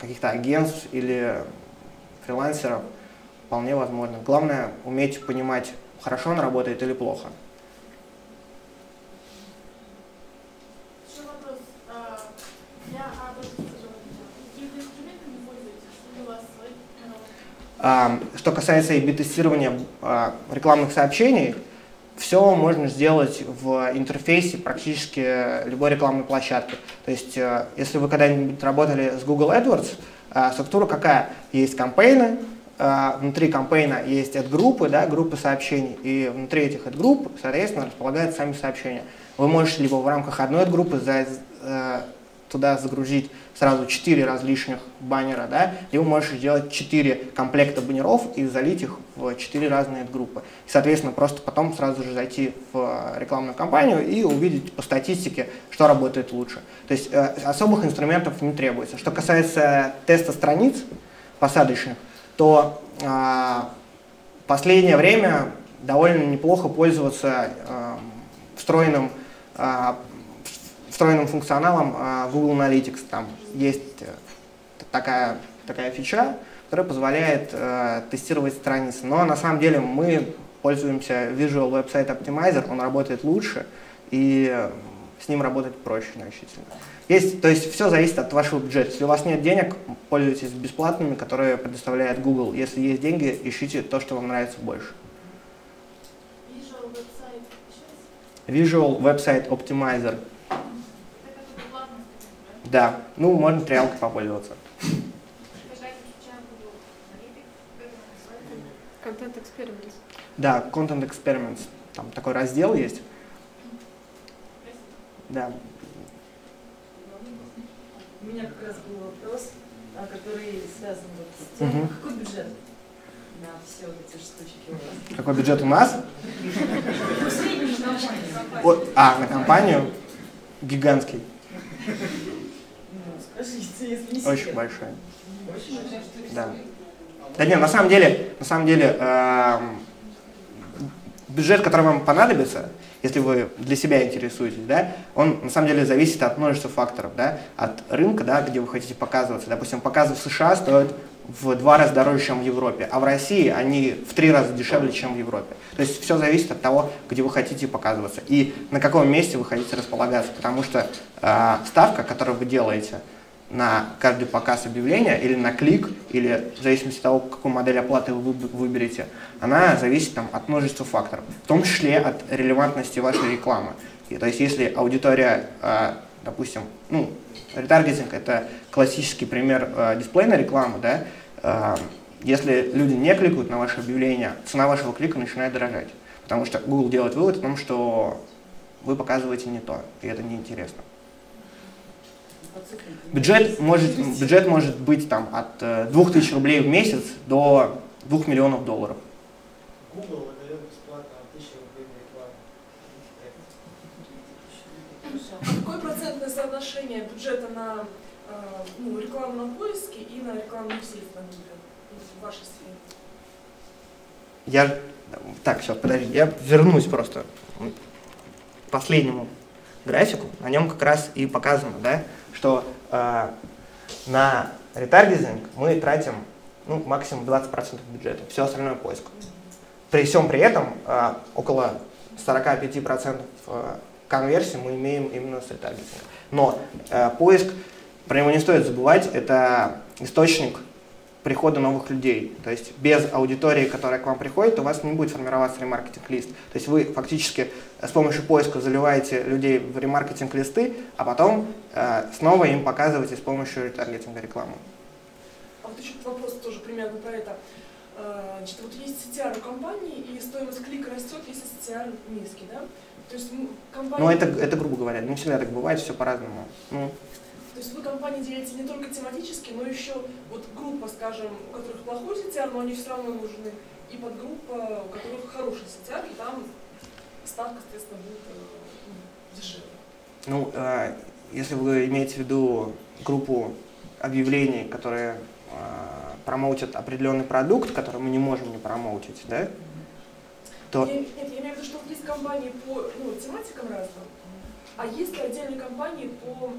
каких-то агентств или фрилансеров вполне возможно. Главное уметь понимать, хорошо он работает или плохо. А? А, Что касается и тестирования рекламных сообщений, все можно сделать в интерфейсе практически любой рекламной площадки. То есть, э, если вы когда-нибудь работали с Google AdWords, э, структура какая? Есть кампейны, внутри кампейна есть ad-группы, да, группы сообщений, и внутри этих ad-групп, соответственно, располагаются сами сообщения. Вы можете либо в рамках одной группы туда загрузить сразу 4 различных баннера, да, либо можешь сделать 4 комплекта баннеров и залить их в 4 разные группы. И, соответственно, просто потом сразу же зайти в рекламную кампанию и увидеть по статистике, что работает лучше. То есть э, особых инструментов не требуется. Что касается теста страниц посадочных, то в последнее время довольно неплохо пользоваться э, встроенным э, встроенным функционалом Google Analytics. Там есть э, такая, такая фича, которая позволяет э, тестировать страницы. Но на самом деле мы пользуемся Visual Website Optimizer, он работает лучше, и э, с ним работать проще значительно. Есть, то есть все зависит от вашего бюджета. Если у вас нет денег, пользуйтесь бесплатными, которые предоставляет Google. Если есть деньги, ищите то, что вам нравится больше. Visual Website Optimizer. Да? Ну можно триалкой попользоваться. Называется? Контент-эксперимент. Да, Content Experiments. Там такой раздел есть. Да. У меня как раз был вопрос, а, который связан вот с тем, Мгм. какой бюджет на все эти штучки у вас? Какой бюджет у нас? Ну, в среднем на компанию. О, а, на компанию гигантский, Ну, скажите, если не очень секрет. большой. Очень большой. Да. Да нет, на самом деле, на самом деле, эм, бюджет, который вам понадобится, если вы для себя интересуетесь, да, он на самом деле зависит от множества факторов, да, от рынка, да, где вы хотите показываться. Допустим, показы в США стоят в два раза дороже, чем в Европе, а в России они в три раза дешевле, чем в Европе. То есть все зависит от того, где вы хотите показываться и на каком месте вы хотите располагаться, потому что э, ставка, которую вы делаете, на каждый показ объявления или на клик, или в зависимости от того, какую модель оплаты вы выб- выберете, она зависит там, от множества факторов, в том числе от релевантности вашей рекламы. И, то есть если аудитория, э, допустим, ну, ретаргетинг это классический пример э, дисплейной рекламы, да, э, если люди не кликают на ваше объявление, цена вашего клика начинает дорожать, потому что Google делает вывод о том, что вы показываете не то, и это неинтересно. Бюджет может, бюджет может быть там, от э, 2000 рублей в месяц до 2 миллионов долларов. Какое процентное соотношение бюджета на э, ну, рекламу на поиске и на рекламу в сейфе, в вашей сфере? Я... Так, все, подожди, я вернусь просто к последнему графику. На нем как раз и показано, да, что э, на ретаргетинг мы тратим ну, максимум 20% бюджета, все остальное поиск. При всем при этом э, около 45% э, конверсии мы имеем именно с ретаргетинга. Но э, поиск, про него не стоит забывать, это источник прихода новых людей. То есть без аудитории, которая к вам приходит, у вас не будет формироваться ремаркетинг-лист. То есть вы фактически с помощью поиска заливаете людей в ремаркетинг-листы, а потом э, снова им показываете с помощью ретаргетинга рекламу. А вот еще вопрос тоже примерно про это. Э, значит, вот есть CTR у компании, и стоимость клика растет, если CTR низкий, да? То есть компания... Ну, это, это грубо говоря, не всегда так бывает, все по-разному. Ну, то есть вы компании делите не только тематически, но еще вот группа, скажем, у которых плохой CTR, но они все равно нужны, и подгруппа, у которых хороший CTR, и там ставка, соответственно, будет э, ну, дешевле. Ну, э, если вы имеете в виду группу объявлений, которые э, промоутят определенный продукт, который мы не можем не промоутить, да? То... Я, нет, я имею в виду, что есть компании по ну, тематикам разным, а есть отдельные компании по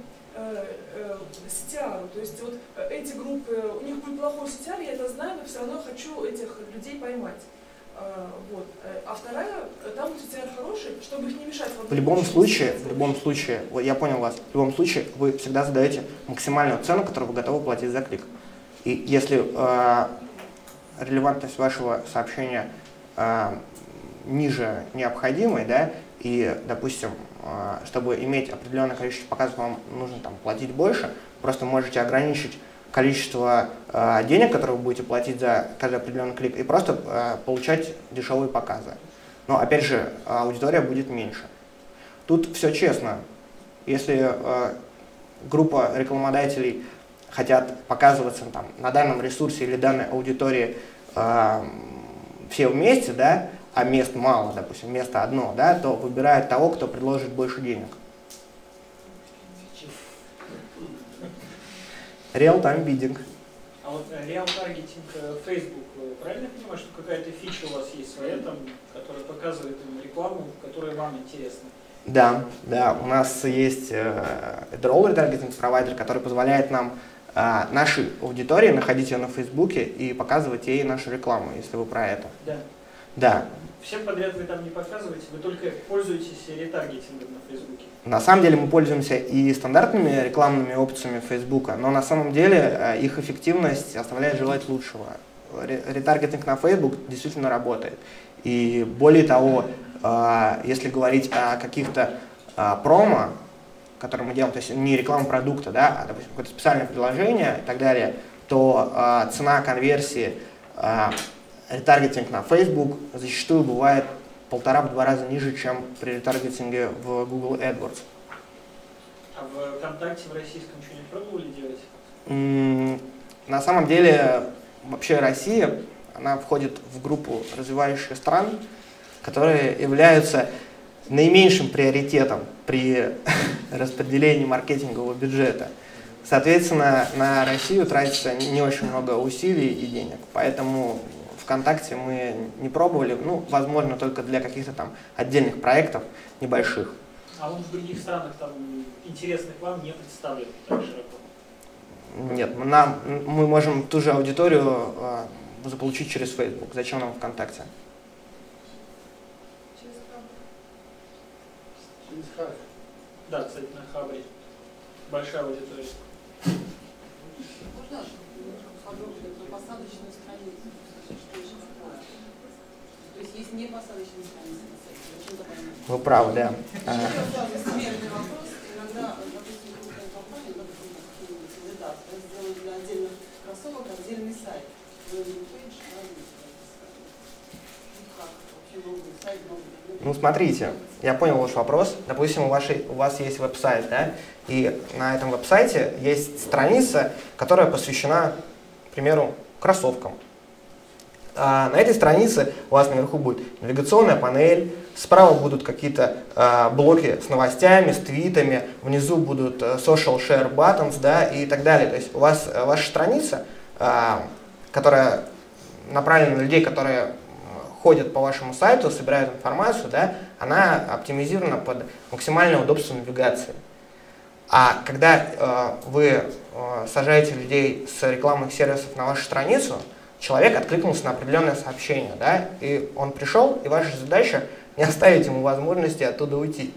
CTR. То есть вот э, эти группы, у них будет плохой CTR, я это знаю, но все равно хочу этих людей поймать. Э, вот. А вторая, там CTR хороший, чтобы их не мешать. В любом случае, в любом случае, я понял вас, в любом случае вы всегда задаете максимальную цену, которую вы готовы платить за клик. И если э, релевантность вашего сообщения э, ниже необходимой, да, и, допустим, чтобы иметь определенное количество показов, вам нужно там, платить больше, просто можете ограничить количество э, денег, которые вы будете платить за каждый определенный клик, и просто э, получать дешевые показы. Но опять же, аудитория будет меньше. Тут все честно. Если э, группа рекламодателей хотят показываться там, на данном ресурсе или данной аудитории э, все вместе, да, а мест мало, допустим, место одно, да, то выбирают того, кто предложит больше денег. Real-time bidding. А вот real таргетинг э, Facebook, правильно я понимаю, что какая-то фича у вас есть своя, там, которая показывает им рекламу, которая вам интересна? Да, да, у нас есть э, role retargeting провайдер, который позволяет нам э, нашей аудитории находить ее на Фейсбуке и показывать ей нашу рекламу, если вы про это. Да. Да, Всем подряд вы там не показываете, вы только пользуетесь ретаргетингом на Фейсбуке. На самом деле мы пользуемся и стандартными рекламными опциями Фейсбука, но на самом деле э, их эффективность оставляет желать лучшего. Ретаргетинг на Facebook действительно работает. И более того, э, если говорить о каких-то э, промо, которые мы делаем, то есть не реклама продукта, да, а, допустим, какое-то специальное предложение и так далее, то цена конверсии ретаргетинг на Facebook зачастую бывает полтора-два раза ниже, чем при ретаргетинге в Google AdWords. А в ВКонтакте в российском что-нибудь пробовали делать? на самом деле, вообще Россия, она входит в группу развивающих стран, которые являются наименьшим приоритетом при <laughs> распределении маркетингового бюджета. Соответственно, на Россию тратится не очень много усилий и денег, поэтому ВКонтакте мы не пробовали, ну, возможно, только для каких-то там отдельных проектов небольших. А он в других странах там интересных вам не представлен так широко? Нет, нам, мы можем ту же аудиторию э, заполучить через Facebook. Зачем нам ВКонтакте? Через Хабр. Через Хабр. Да, кстати, на Хабре. Большая аудитория. Можно подробнее про посадочную страницу? Вы правы, да. Смежный вопрос. Иногда, допустим, крупная компания, допустим, какие-нибудь редакторы сделают для отдельных кроссовок отдельный сайт. Landing page, ну, смотрите, я понял ваш вопрос. Допустим, у, вашей, у вас есть веб-сайт, да, и на этом веб-сайте есть страница, которая посвящена, к примеру, кроссовкам. А, на этой странице у вас наверху будет навигационная панель, справа будут какие-то а, блоки с новостями, с твитами, внизу будут а, social share buttons, да, и так далее. То есть у вас а, ваша страница, а, которая направлена на людей, которые ходят по вашему сайту, собирают информацию, да, она оптимизирована под максимальное удобство навигации. А когда э, вы э, сажаете людей с рекламных сервисов на вашу страницу, человек откликнулся на определенное сообщение, да, и он пришел, и ваша задача не оставить ему возможности оттуда уйти.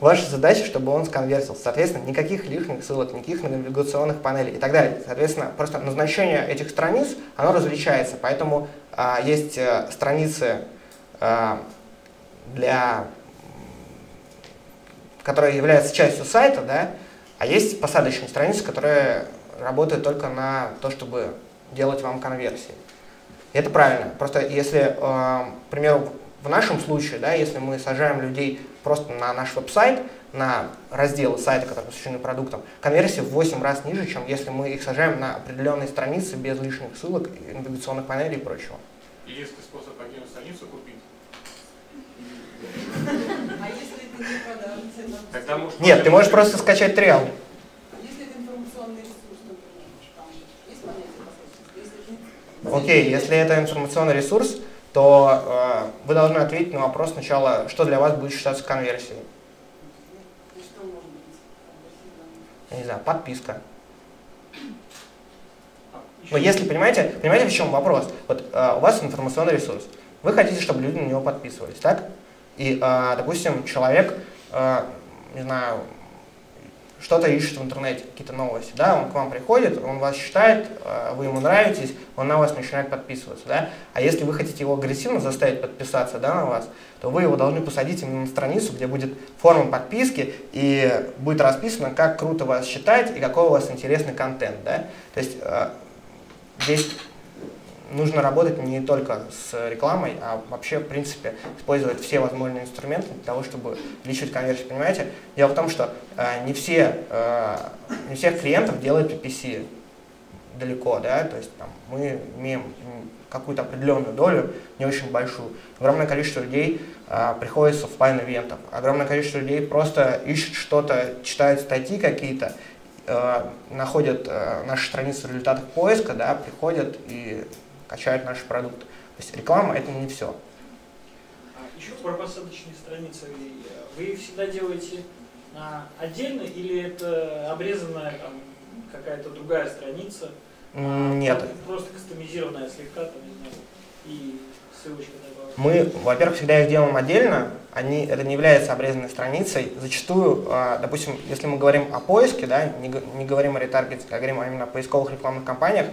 Ваша задача, чтобы он сконвертился. Соответственно, никаких лишних ссылок, никаких навигационных панелей и так далее. Соответственно, просто назначение этих страниц, оно различается. Поэтому а, есть а, страницы а, для которые являются частью сайта, да, а есть посадочные страницы, которые работают только на то, чтобы делать вам конверсии. Это правильно. Просто если, э, к примеру, в нашем случае, да, если мы сажаем людей просто на наш веб-сайт, на разделы сайта, которые посвящены продуктам, конверсия в 8 раз ниже, чем если мы их сажаем на определенные страницы без лишних ссылок, навигационных панелей и прочего. И есть ли способ покинуть страницу купить? А если ты не может Нет, ты можешь просто скачать триал. Если это информационный ресурс, например, там есть понятие посредственности? Окей, если это информационный ресурс, то э, вы должны ответить на вопрос сначала, что для вас будет считаться конверсией. Я не знаю, подписка. Но если, понимаете, понимаете, в чем вопрос? Вот э, у вас информационный ресурс. Вы хотите, чтобы люди на него подписывались, так? И, э, допустим, человек, э, не знаю, что-то ищет в интернете, какие-то новости, да, он к вам приходит, он вас считает, э, вы ему нравитесь, он на вас начинает подписываться, да. А если вы хотите его агрессивно заставить подписаться, да, на вас, то вы его должны посадить именно на страницу, где будет форма подписки и будет расписано, как круто вас считать и какой у вас интересный контент, да. То есть э, здесь нужно работать не только с рекламой, а вообще, в принципе, использовать все возможные инструменты для того, чтобы увеличивать конверсию. Понимаете? Дело в том, что э, не, все, э, не всех клиентов делают PPC далеко, да, то есть там, мы имеем какую-то определенную долю, не очень большую. Огромное количество людей э, приходит с офлайн ивентов огромное количество людей просто ищет что-то, читают статьи какие-то, э, находят э, наши страницы в результатах поиска, да, приходят и качают наши продукты. То есть реклама это не все. А еще про посадочные страницы. Вы их всегда делаете отдельно или это обрезанная там какая-то другая страница? а, Нет. просто- кастомизированная слегка, там, не знаю, и ссылочка добавлена. Мы, во-первых, всегда их делаем отдельно, они, это не является обрезанной страницей. Зачастую, а, допустим, если мы говорим о поиске, да, не, не говорим о ретаргетинге, а говорим именно о поисковых рекламных кампаниях,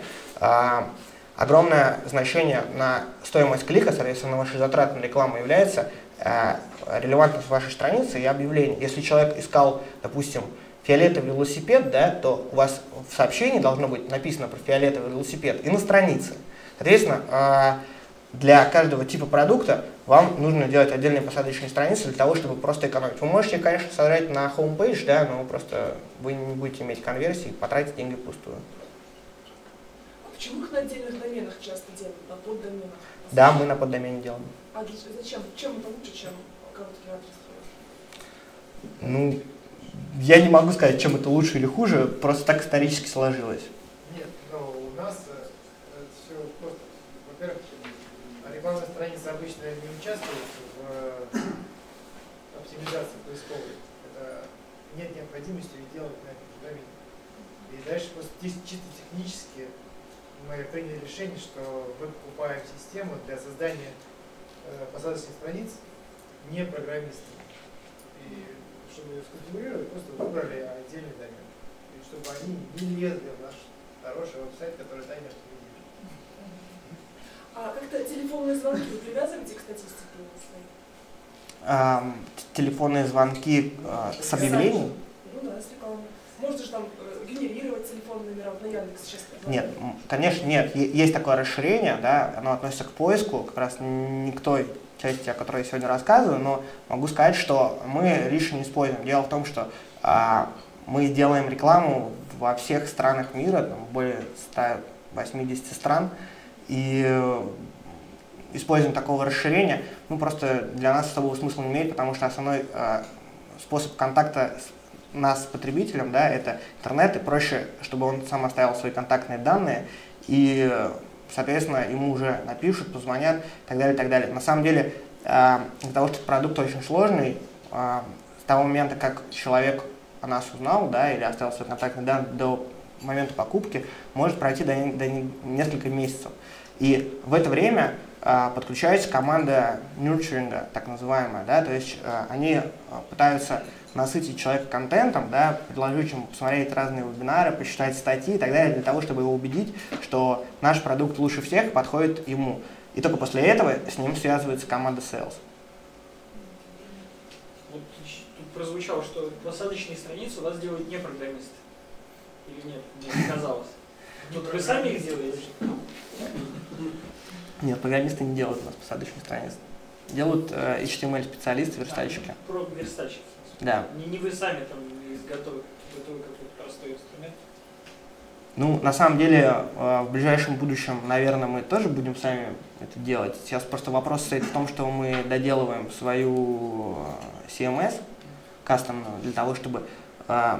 огромное значение на стоимость клика, соответственно, на ваши затраты на рекламу является а, релевантность вашей страницы и объявлений. Если человек искал, допустим, фиолетовый велосипед, да, то у вас в сообщении должно быть написано про фиолетовый велосипед и на странице. Соответственно, а, для каждого типа продукта вам нужно делать отдельные посадочные страницы для того, чтобы просто экономить. Вы можете, конечно, сажать на homepage, да, но просто вы не будете иметь конверсии, потратить деньги впустую. Почему их на отдельных доменах часто делают, на поддоменах? Да, мы на поддомене делаем. А для- зачем? Чем это лучше, чем короткий адрес? Ну, я не могу сказать, чем это лучше или хуже, просто так исторически сложилось. Нет, но у нас все просто. Во-первых, рекламная страница обычно не участвует в э, оптимизации поисковой. Это нет необходимости ее делать на этом домене. И дальше просто чис- чисто технически мы приняли решение, что мы покупаем систему для создания э, посадочных страниц не программистами. И чтобы ее сконфигурировать, просто выбрали отдельный домен. И чтобы они не лезли в наш хороший веб-сайт, который тайно оптимизирует. А как-то телефонные звонки вы привязываете к статистике т- телефонные звонки а, с объявлений? Ну да, с рекламой. Можно же там э, генерировать телефонные номера на Яндекс сейчас. Нет, конечно, нет. Есть такое расширение, да, оно относится к поиску, как раз не к той части, о которой я сегодня рассказываю, но могу сказать, что мы лишь не используем. Дело в том, что а, мы делаем рекламу во всех странах мира, там, более 180 стран, и э, использование такого расширения, ну, просто для нас особого смысла не имеет, потому что основной э, способ контакта с нас потребителем, да, это интернет, и проще, чтобы он сам оставил свои контактные данные, и, соответственно, ему уже напишут, позвонят, и так далее, и так далее. На самом деле, э, для того, что продукт очень сложный, э, с того момента, как человек о нас узнал, да, или оставил свои контактные данные до момента покупки, может пройти до, до нескольких месяцев. И в это время а, подключается команда нюрчеринга, так называемая, да, то есть а, они а, пытаются насытить человека контентом, да, предложить ему посмотреть разные вебинары, почитать статьи и так далее, для того, чтобы его убедить, что наш продукт лучше всех подходит ему. И только после этого с ним связывается команда sales. Вот тут прозвучало, что посадочные страницы у вас делают не программисты. Или нет? Мне казалось. Тут вы сами их делаете? Нет, программисты не делают у нас посадочные страницы. Делают э, HTML-специалисты, верстальщики. А, про верстальщики. Да. Не, не вы сами там изготовили какой-то простой инструмент. Ну, на самом деле, э, в ближайшем будущем, наверное, мы тоже будем сами это делать. Сейчас просто вопрос стоит в том, что мы доделываем свою э, CMS кастомную для того, чтобы э,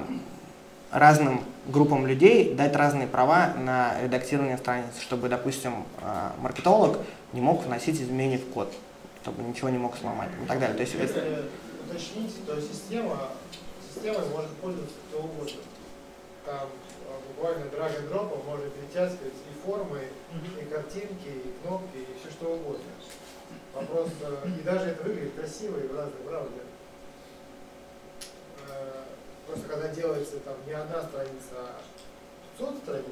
разным группам людей дать разные права на редактирование страниц, чтобы, допустим, а, маркетолог не мог вносить изменения в код, чтобы ничего не мог сломать и так далее. То есть это... уточнить, то система, системой может пользоваться кто угодно. Там а, буквально drag and drop может перетягивать и формы, и картинки, и кнопки, и все что угодно. Вопрос, э, и даже это выглядит красиво и в разных браузерах. Просто когда делается там не одна страница, а 500 страниц,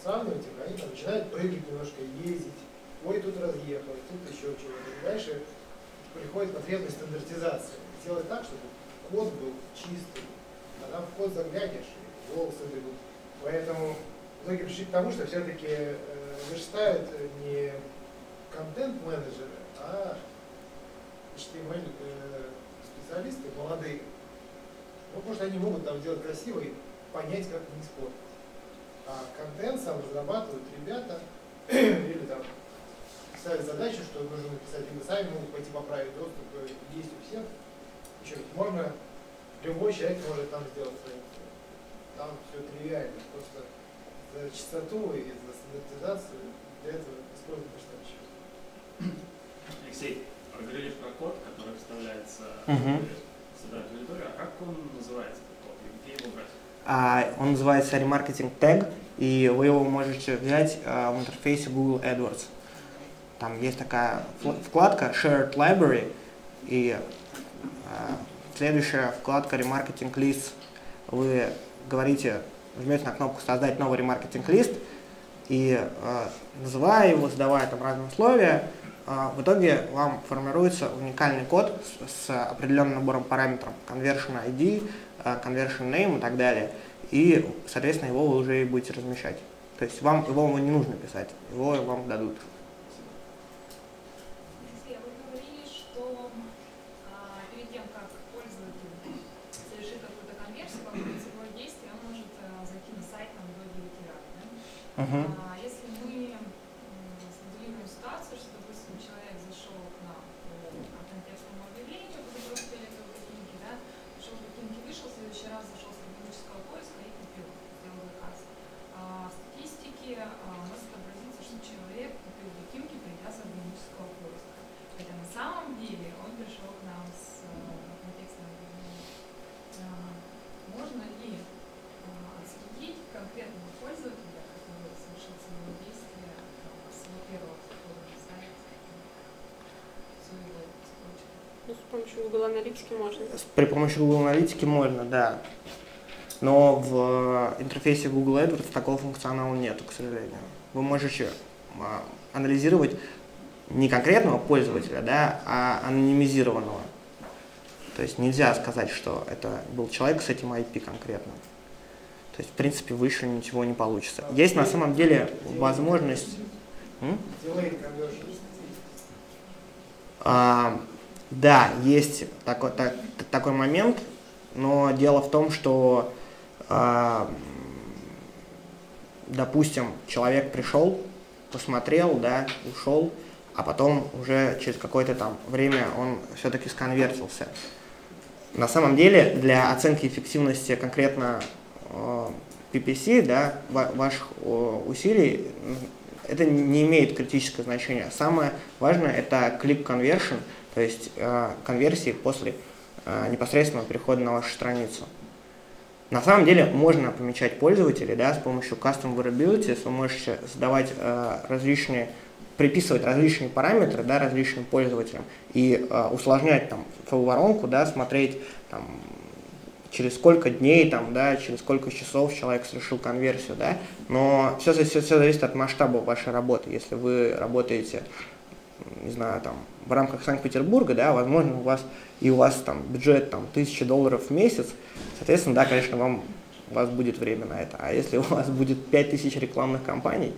сравнивать их, они там начинают прыгать немножко, ездить, ой, тут разъехалось, тут еще чего-то. И дальше приходит потребность стандартизации. Сделать так, чтобы код был чистый. А там в код заглянешь, и волосы бегут. Поэтому итоге пришли к тому, что все-таки э, верстают не контент-менеджеры, а HTML э, специалисты молодые, ну, потому что они могут там сделать красиво и понять, как не испортить. А контент сам разрабатывают ребята, <clears throat> или там ставят задачу, что нужно написать, либо сами могут пойти поправить доступ, есть у всех. Еще можно, любой человек может там сделать страницу. Там все тривиально, просто за чистоту и за стандартизацию для этого используют почтовый Алексей, проговорили про код, который вставляется uh-huh собирать аудиторию, а как он называется, где его брать? А, он называется Remarketing Tag, и вы его можете взять а, в интерфейсе Google AdWords. Там есть такая вкладка Shared Library, и а, следующая вкладка Remarketing List. Вы говорите, жмете на кнопку «Создать новый ремаркетинг лист», и э, называя его, задавая там разные условия, а, в итоге вам формируется уникальный код с, с определенным набором параметров, conversion ID, conversion name и так далее. И, соответственно, его вы уже и будете размещать. То есть вам его не нужно писать, его вам дадут. Uh-huh. помощью аналитики можно? При помощи Google аналитики можно, да. Но в интерфейсе Google AdWords такого функционала нету, к сожалению. Вы можете а, анализировать не конкретного пользователя, да, а анонимизированного. То есть нельзя сказать, что это был человек с этим IP конкретно. То есть, в принципе, выше ничего не получится. Есть на самом деле возможность... А, да, есть такой, так, такой момент, но дело в том, что, э, допустим, человек пришел посмотрел, да, ушел, а потом уже через какое-то там время он все-таки сконвертился. На самом деле для оценки эффективности конкретно э, PPC, да, ваших усилий, это не имеет критического значения. Самое важное это click conversion, то есть э, конверсии после э, непосредственного перехода на вашу страницу. На самом деле можно помечать пользователей да, с помощью Custom Variability, вы можете задавать э, различные, приписывать различные параметры да, различным пользователям и э, усложнять там свою воронку, да, смотреть там, через сколько дней, там, да, через сколько часов человек совершил конверсию, да, но все, все, все зависит от масштаба вашей работы. Если вы работаете, не знаю, там, в рамках Санкт-Петербурга, да, возможно, у вас и у вас там бюджет там тысячи долларов в месяц, соответственно, да, конечно, вам у вас будет время на это. А если <laughs> у вас будет 5000 рекламных кампаний,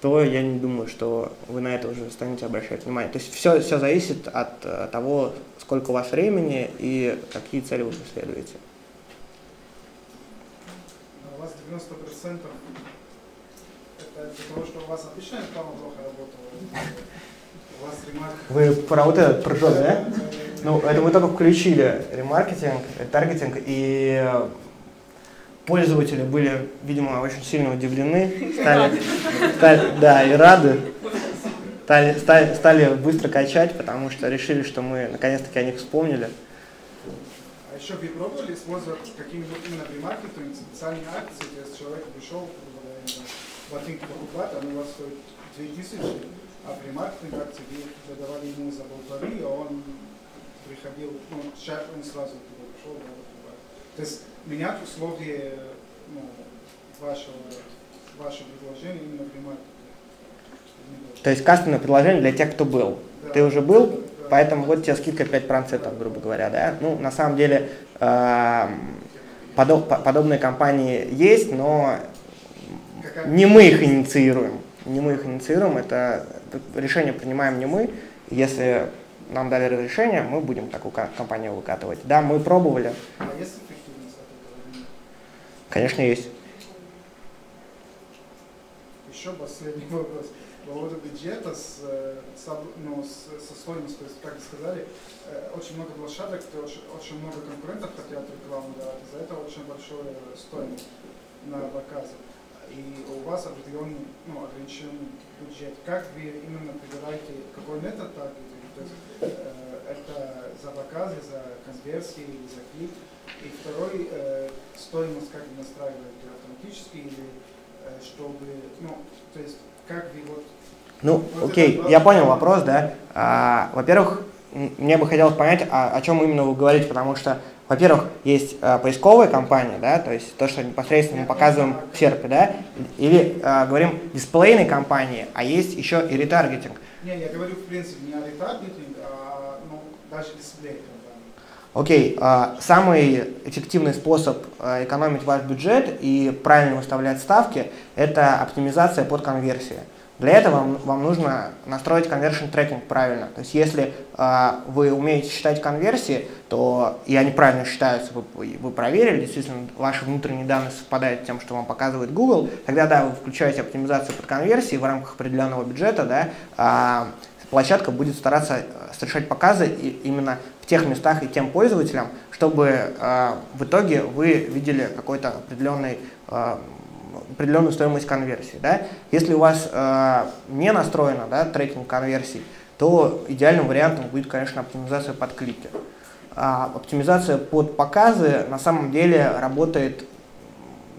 то я не думаю, что вы на это уже станете обращать внимание. То есть все, все зависит от, от того, сколько у вас времени и какие цели вы преследуете. У вас 90% это из-за того, что у вас обычная реклама плохо работала. Вы про вот этот прыжок, да? Ну, это мы только включили ремаркетинг, таргетинг, и пользователи были, видимо, очень сильно удивлены, стали, стали да, и рады, стали, стали, стали быстро качать, потому что решили, что мы наконец-таки о них вспомнили. А еще вы пробовали использовать какие-нибудь именно ремаркетинг, специальные акции, то есть человек пришел, ботинки покупать, они у вас стоят 2000, а при акции вы задавали ему за полторы, а он приходил, ну, сейчас он сразу туда пришел, да, То есть менять условия ну, вашего, вашего предложения именно при маркетинге. То есть кастомное предложение для тех, кто был. Да. Ты уже был, Да. поэтому вот тебе скидка 5%, грубо говоря, да? Ну, на самом деле, э, подоб, подобные компании есть, но Какая- не мы их инициируем. Не мы их инициируем, это решение принимаем не мы. Если нам дали разрешение, мы будем такую компанию выкатывать. Да, мы пробовали, А есть конечно, есть. Еще последний <laughs> вопрос. По поводу бюджета с, э, с ну, с- со стоимостью, то есть, как вы сказали, э, очень много площадок, очень, очень много конкурентов хотят рекламу давать, из-за этого очень большая стоимость на показы. И у вас определенный, ну, ограниченный бюджет. Как вы именно выбираете, какой метод таргетинга? То есть э, это за показы, за конверсии или за клик? И второй, э, стоимость как вы настраиваете автоматически или э, чтобы, ну, то есть как вы вот Ну, Вот окей, я понял вопрос, да. А, во-первых, мне бы хотелось понять, а, о чем именно вы говорите, потому что, во-первых, есть а, поисковая компания, да, то есть то, что непосредственно мы показываем в серпе, да, или а, говорим дисплейной компании, а есть еще и ретаргетинг. Не, я говорю в принципе не о ретаргетинг, а ну, даже дисплей компании. Окей, а, самый эффективный способ а, экономить ваш бюджет и правильно выставлять ставки – это оптимизация под конверсии. Для этого вам, вам нужно настроить conversion tracking правильно. То есть если а, вы умеете считать конверсии, то и они правильно считаются, вы, вы- проверили, действительно ваши внутренние данные совпадают с тем, что вам показывает Google, тогда да, вы включаете оптимизацию под конверсии в рамках определенного бюджета, да, а, площадка будет стараться э, совершать показы и- именно в тех местах и тем пользователям, чтобы э, в итоге вы видели какой-то определенный э, определенную стоимость конверсии. Да? Если у вас э, не настроено да, трекинг конверсий, то идеальным вариантом будет, конечно, оптимизация под клики. А оптимизация под показы на самом деле работает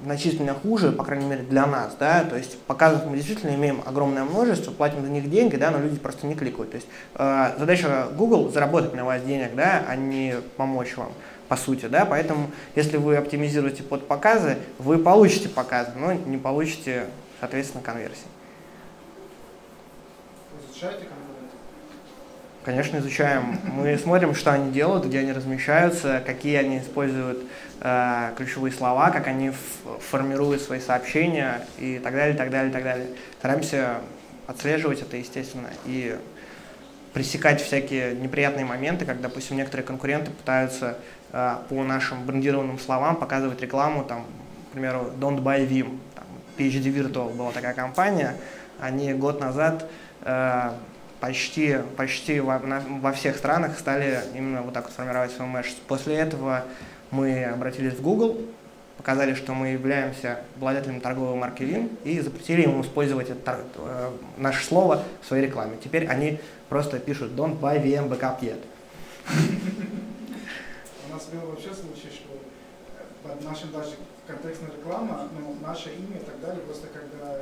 значительно хуже, по крайней мере для нас, да, то есть показов мы действительно имеем огромное множество, платим за них деньги, да, но люди просто не кликают. То есть э, задача Google заработать на вас денег, да, а не помочь вам, по сути, да, поэтому если вы оптимизируете под показы, вы получите показы, но не получите, соответственно, конверсии. Изучаете конкурентов? Конечно, изучаем. Мы смотрим, что они делают, где они размещаются, какие они используют э, ключевые слова, как они формируют свои сообщения и так далее, так далее, так далее. Стараемся отслеживать это, естественно, и пресекать всякие неприятные моменты, как, допустим, некоторые конкуренты пытаются по нашим брендированным словам показывать рекламу, там, к примеру, Don't Buy Vim, там, PhD Virtual была такая компания, они год назад э, почти, почти во, во всех странах стали именно вот так вот формировать свой меш. После этого мы обратились в Google, показали, что мы являемся обладателем торговой марки ВИН и запретили ему использовать это, э, наше слово в своей рекламе. Теперь они просто пишут «Don't buy VM backup yet». Нас был вообще случай, что э, нашим даже контекстная реклама, ну, наше имя и так далее, просто когда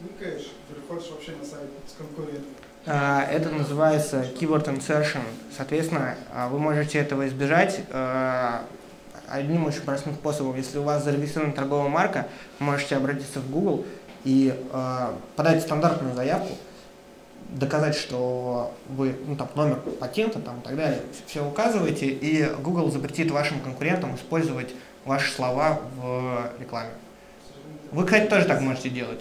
кликаешь, переходишь вообще на сайт с конкурентом. А, Это называется keyword insertion. Соответственно, а, вы можете этого избежать а, одним очень простым способом. Если у вас зарегистрирована торговая марка, можете обратиться в Google и подать стандартную заявку, доказать, что вы, ну, там, номер патента там, и так далее, все указываете, и Google запретит вашим конкурентам использовать ваши слова в рекламе. Вы, кстати, тоже так можете делать.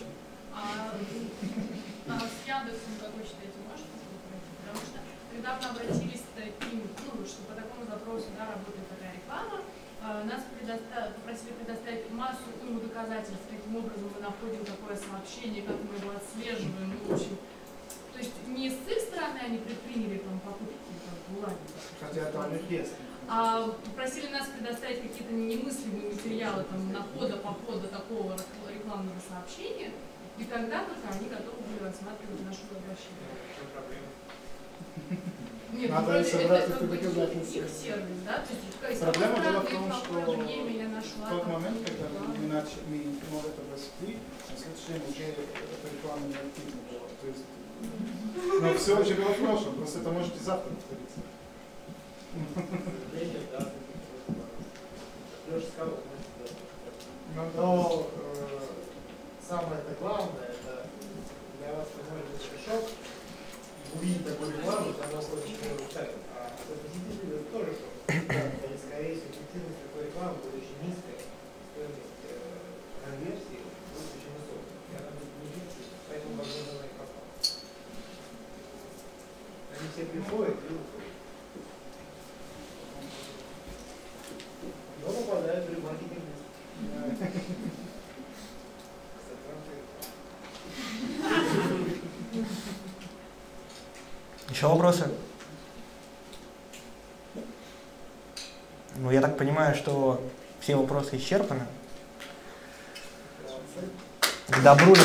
Массу ну, доказательств, каким образом мы находим такое сообщение, как мы его отслеживаем, в общем. То есть не с их стороны они предприняли там покупки там, бумаги, Это а попросили нас предоставить какие-то немыслимые материалы там находа, похода такого рек- рекламного сообщения, и тогда только они готовы были рассматривать наше обращение. Нет, ну, Надо вроде собрать это это как бы их, доказательство. их сервис, да? То есть, с Проблема была в том, что время я нашла в тот момент, когда мы, начали, мы ну, это распли, на следующий день уже эта реклама не активна была. То есть, но все уже было в прошлом, просто это может и завтра повториться. Но э, самое главное, это для вас это может быть шок, увидеть такую рекламу, там вас очень ставят. А для посетителей это тоже шок. И, скорее всего, эффективность такой рекламы будет очень низкая, стоимость э, конверсии будет очень высокая. И она будет не поэтому возможно она и пропала. Они все приходят и попадают в ремаркетинг. Еще вопросы? Ну, я так понимаю, что все вопросы исчерпаны. К добру ли?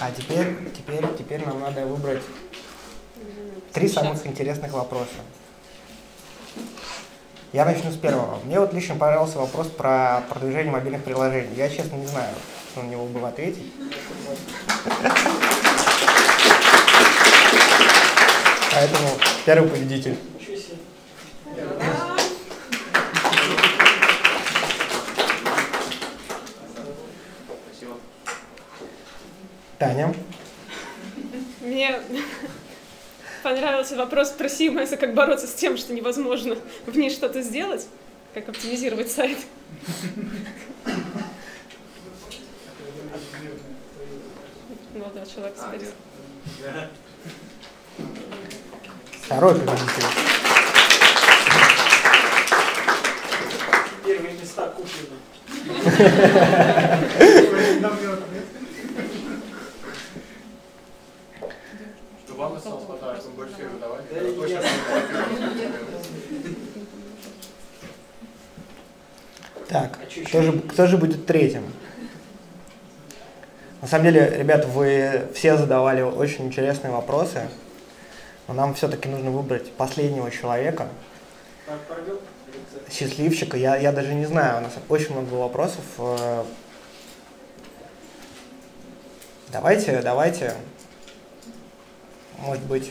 А теперь, теперь, теперь нам надо выбрать три самых интересных вопроса. Я начну с первого. Мне вот лично понравился вопрос про продвижение мобильных приложений. Я, честно, не знаю, что на него было ответить. Поэтому первый победитель. Таня. Мне понравился вопрос про CMS, как бороться с тем, что невозможно в ней что-то сделать, как оптимизировать сайт. Ну да, человек сходил. Второй победитель. Первые места куплены. <laughs> Что вам осталось подарок, он больше всех задавать. Да и я. Так, А чё ещё? Кто же, кто же будет третьим? На самом деле, ребят, вы все задавали очень интересные вопросы, но нам все-таки нужно выбрать последнего человека, счастливчика. Я, я даже не знаю, у нас очень много вопросов. Э, Давайте, давайте, может быть,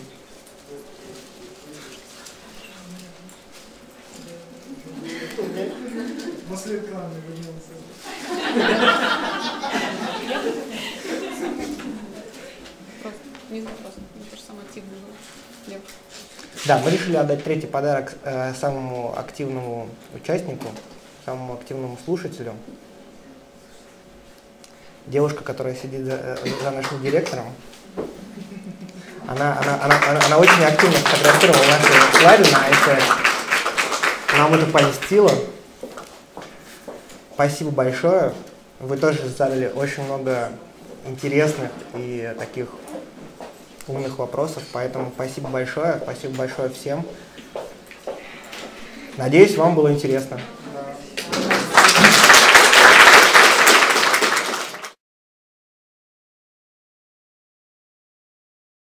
После рекламы вернулся. Не знаю, просто. Мне тоже самое активное было. Девушка. Да, мы решили отдать третий подарок э, самому активному участнику, самому активному слушателю. Девушка, которая сидит за, э, за нашим директором, она, она, она, она, она очень активно фотографировала наши слайды на iPad. Нам это полистило. Спасибо большое. Вы тоже задали очень много интересных и таких умных вопросов, поэтому спасибо большое, спасибо большое всем. Надеюсь, вам было интересно.